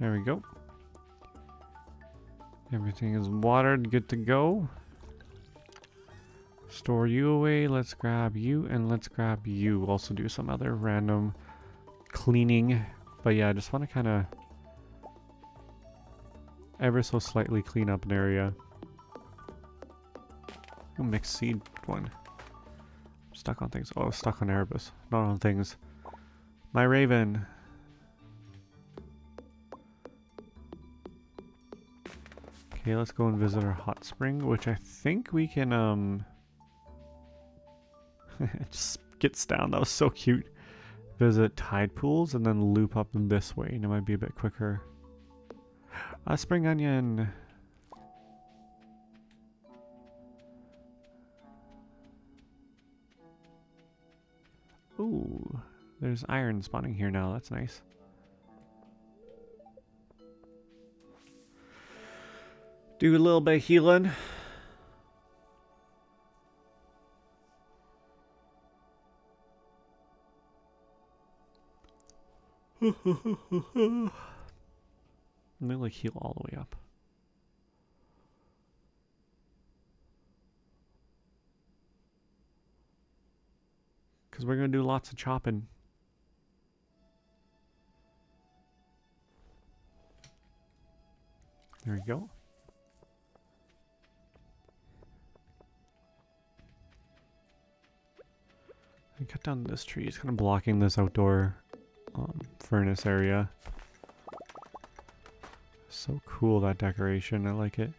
There we go. Everything is watered, good to go. Store you away, let's grab you, and let's grab you. Also do some other random cleaning. But yeah, I just want to kind of ever so slightly clean up an area. Oh, mixed seed one. Stuck on things. Oh, stuck on Erebus. Not on things. My raven. Okay, let's go and visit our hot spring, which I think we can, um... it just gets down. That was so cute. Visit tide pools and then loop up this way. And it might be a bit quicker. A spring onion. Ooh, there's iron spawning here now. That's nice. Do a little bit of healing. Let me like heal all the way up. Because we're going to do lots of chopping. There we go. I cut down this tree. It's kind of blocking this outdoor um, furnace area. So cool, that decoration. I like it.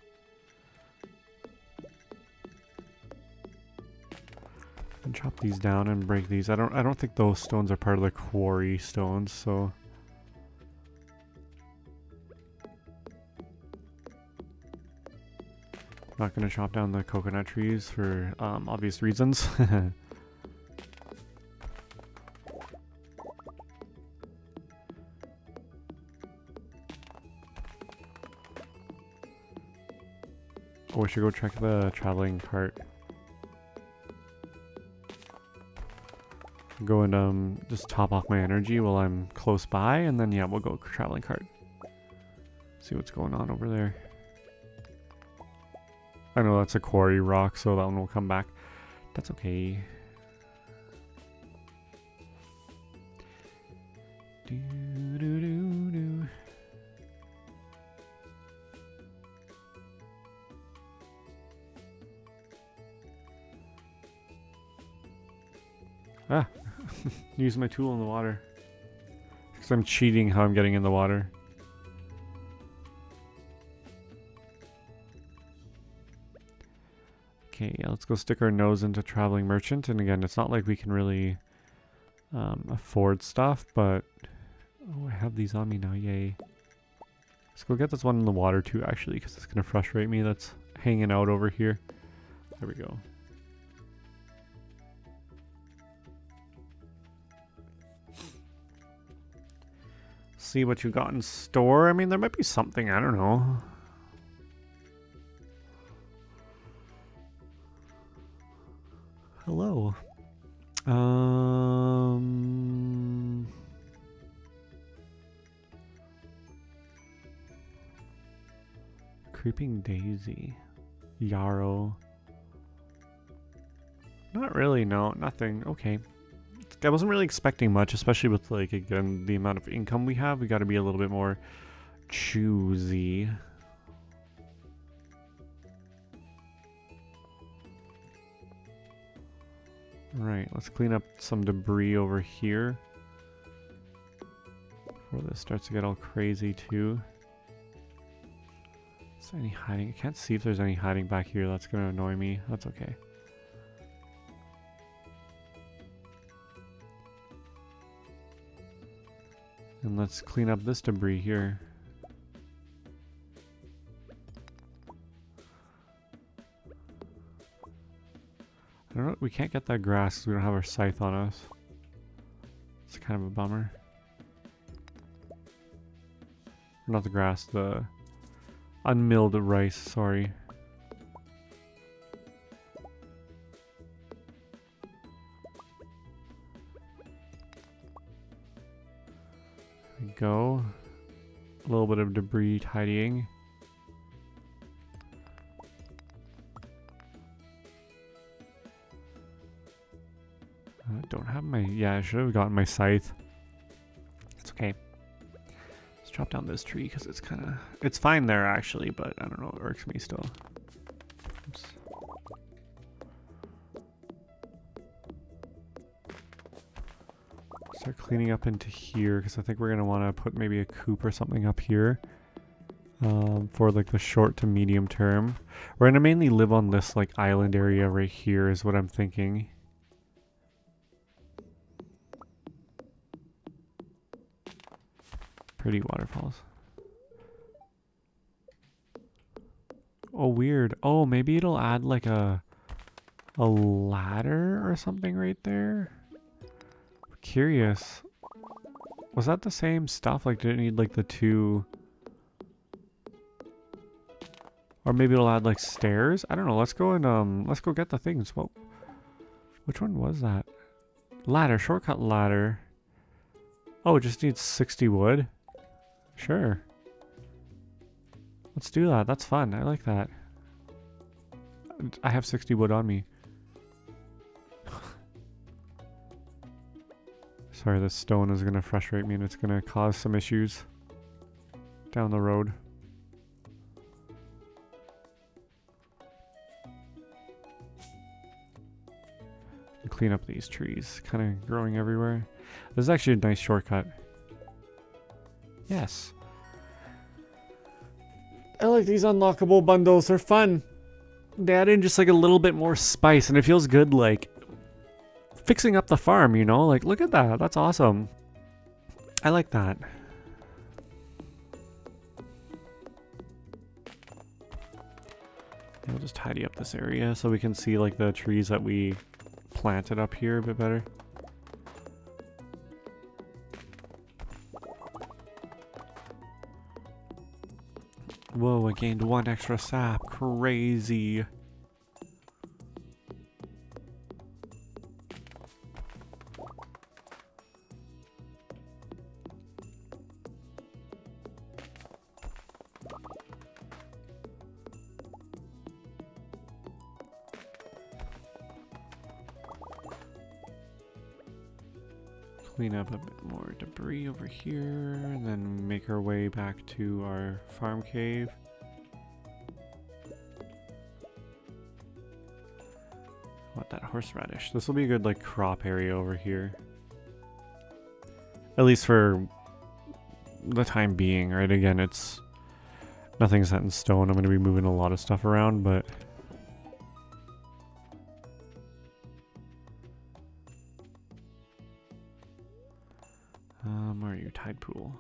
And chop these down and break these. I don't I don't think those stones are part of the quarry stones, so not gonna chop down the coconut trees for um, obvious reasons. Oh, we should go check the traveling cart. Go and um, just top off my energy while I'm close by, and then yeah, we'll go traveling cart. See what's going on over there. I know that's a quarry rock, so that one will come back. That's okay. Use my tool in the water. Because I'm cheating how I'm getting in the water. Okay, yeah, let's go stick our nose into Traveling Merchant. And again, it's not like we can really um, afford stuff, but... Oh, I have these on me now, yay. Let's go get this one in the water too, actually, because it's going to frustrate me that's hanging out over here. There we go. See what you got in store. I mean, there might be something, I don't know. Hello. Um... Creeping Daisy. Yarrow. Not really, no, nothing. Okay. I wasn't really expecting much, especially with like again the amount of income we have. We got to be a little bit more choosy. Right, let's clean up some debris over here. Before this starts to get all crazy too. Is there any hiding? I can't see if there's any hiding back here. That's gonna annoy me. That's okay. And let's clean up this debris here. I don't know, we can't get that grass because we don't have our scythe on us. It's kind of a bummer. Not the grass, the unmilled rice, sorry. Go. A little bit of debris tidying. I don't have my, yeah, I should have gotten my scythe. It's okay. Let's chop down this tree because it's kind of, it's fine there actually, but I don't know, it irks me still. Cleaning up into here because I think we're going to want to put maybe a coop or something up here. Um, for like the short to medium term. We're going to mainly live on this like island area right here is what I'm thinking. Pretty waterfalls. Oh, weird. Oh, maybe it'll add like a a ladder or something right there. Curious. Was that the same stuff? Like, did it need like the two? Or maybe it'll add like stairs? I don't know. Let's go and um, let's go get the things. Well, which one was that? Ladder, shortcut ladder. Oh, it just needs 60 wood. Sure. Let's do that. That's fun. I like that. I have 60 wood on me. Sorry, this stone is going to frustrate me and it's going to cause some issues down the road. Clean up these trees, kind of growing everywhere. This is actually a nice shortcut. Yes. I like these unlockable bundles. They're fun. They add in just like a little bit more spice and it feels good like fixing up the farm, you know? Like look at that. That's awesome. I like that. I'll just tidy up this area so we can see like the trees that we planted up here a bit better. Whoa, I gained one extra sap. Crazy. Over here, and then make our way back to our farm cave. What that horseradish? This will be a good like crop area over here. At least for the time being, right? Again, it's nothing set in stone. I'm going to be moving a lot of stuff around, but Tide pool.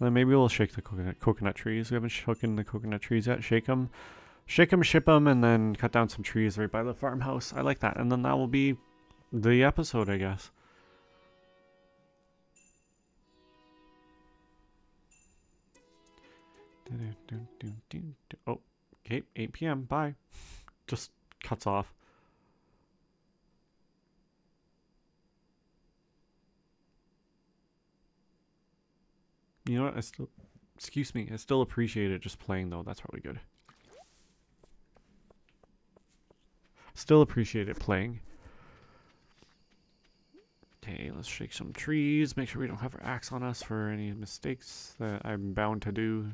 then maybe we'll shake the coconut, coconut trees. We haven't shaken the coconut trees yet. Shake them, shake them, ship them, and then cut down some trees right by the farmhouse. I like that. And then that will be the episode, I guess. Oh, okay, 8 p.m. Bye. Just cuts off. You know what? I still, excuse me, I still appreciate it just playing though. That's probably good. Still appreciate it playing. Okay, let's shake some trees. Make sure we don't have our axe on us for any mistakes that I'm bound to do.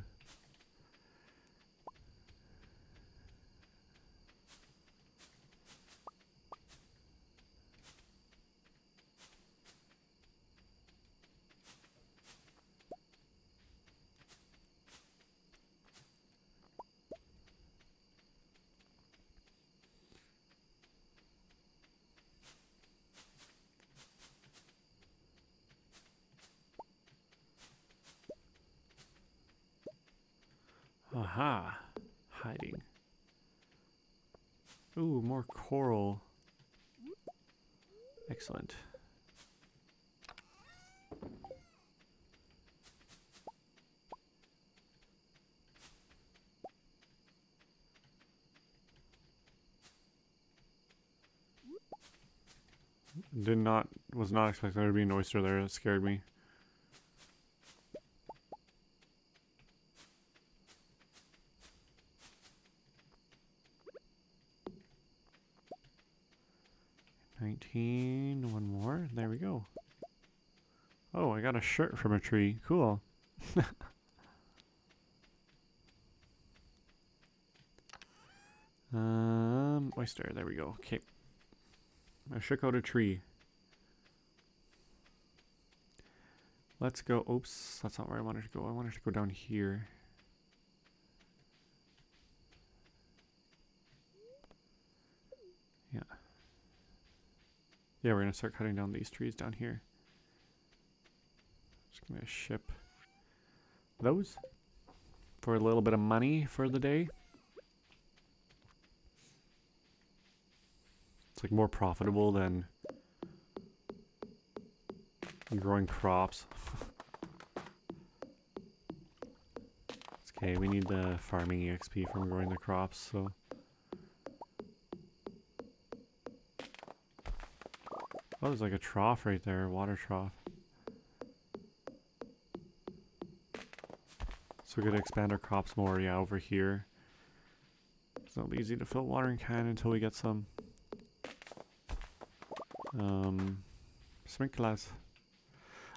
Aha. Hiding. Ooh, more coral. Excellent. Did not, was not expecting there to be an oyster there. It scared me. Nineteen, one more. There we go. Oh, I got a shirt from a tree. Cool. um, oyster. There we go. Okay. I shook out a tree. Let's go. Oops, that's not where I wanted to go. I wanted to go down here. Yeah. Yeah, we're going to start cutting down these trees down here. Just to ship those for a little bit of money for the day. It's like more profitable than growing crops. it's okay, we need the farming EXP from growing the crops, so. Oh, there's like a trough right there, water trough. We're gonna expand our crops more, yeah, over here. It's not easy to fill watering can until we get some. Um, sprinklers.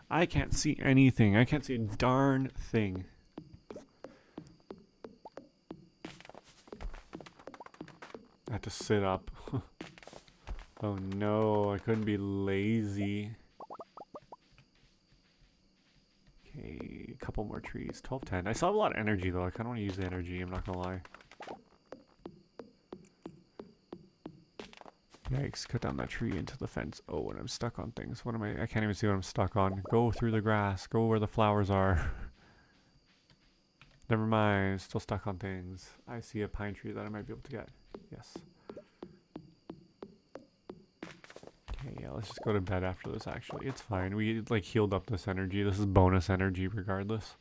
I can't see anything. I can't see a darn thing. I have to sit up. oh no, I couldn't be lazy. Couple more trees. 12, 10. I still have a lot of energy though. I kind of want to use the energy, I'm not going to lie. Yikes, cut down that tree into the fence. Oh, and I'm stuck on things. What am I? I can't even see what I'm stuck on. Go through the grass. Go where the flowers are. Never mind, still stuck on things. I see a pine tree that I might be able to get. Yes. Okay, yeah, let's just go to bed after this actually. It's fine. We like healed up this energy. This is bonus energy regardless.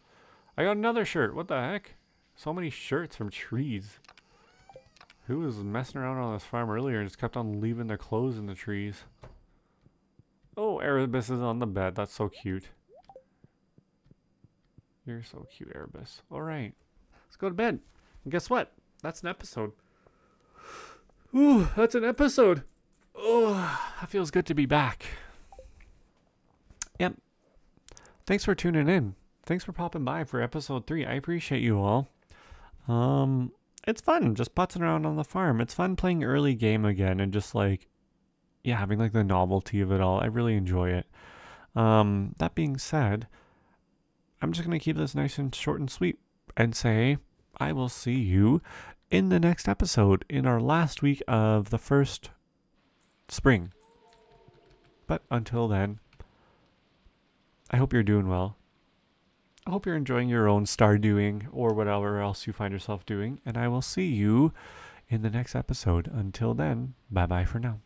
I got another shirt. What the heck? So many shirts from trees. Who was messing around on this farm earlier and just kept on leaving their clothes in the trees? Oh, Erebus is on the bed. That's so cute. You're so cute, Erebus. Alright. Let's go to bed. And guess what? That's an episode. Ooh, that's an episode. Oh, that feels good to be back. Yep. Thanks for tuning in. Thanks for popping by for episode three. I appreciate you all. Um, it's fun just putzing around on the farm. It's fun playing early game again and just like, yeah, having like the novelty of it all. I really enjoy it. Um, that being said, I'm just going to keep this nice and short and sweet and say, I will see you in the next episode in our last week of the first spring. But until then, I hope you're doing well. I hope you're enjoying your own Stardewing or whatever else you find yourself doing, and I will see you in the next episode. Until then, bye bye for now.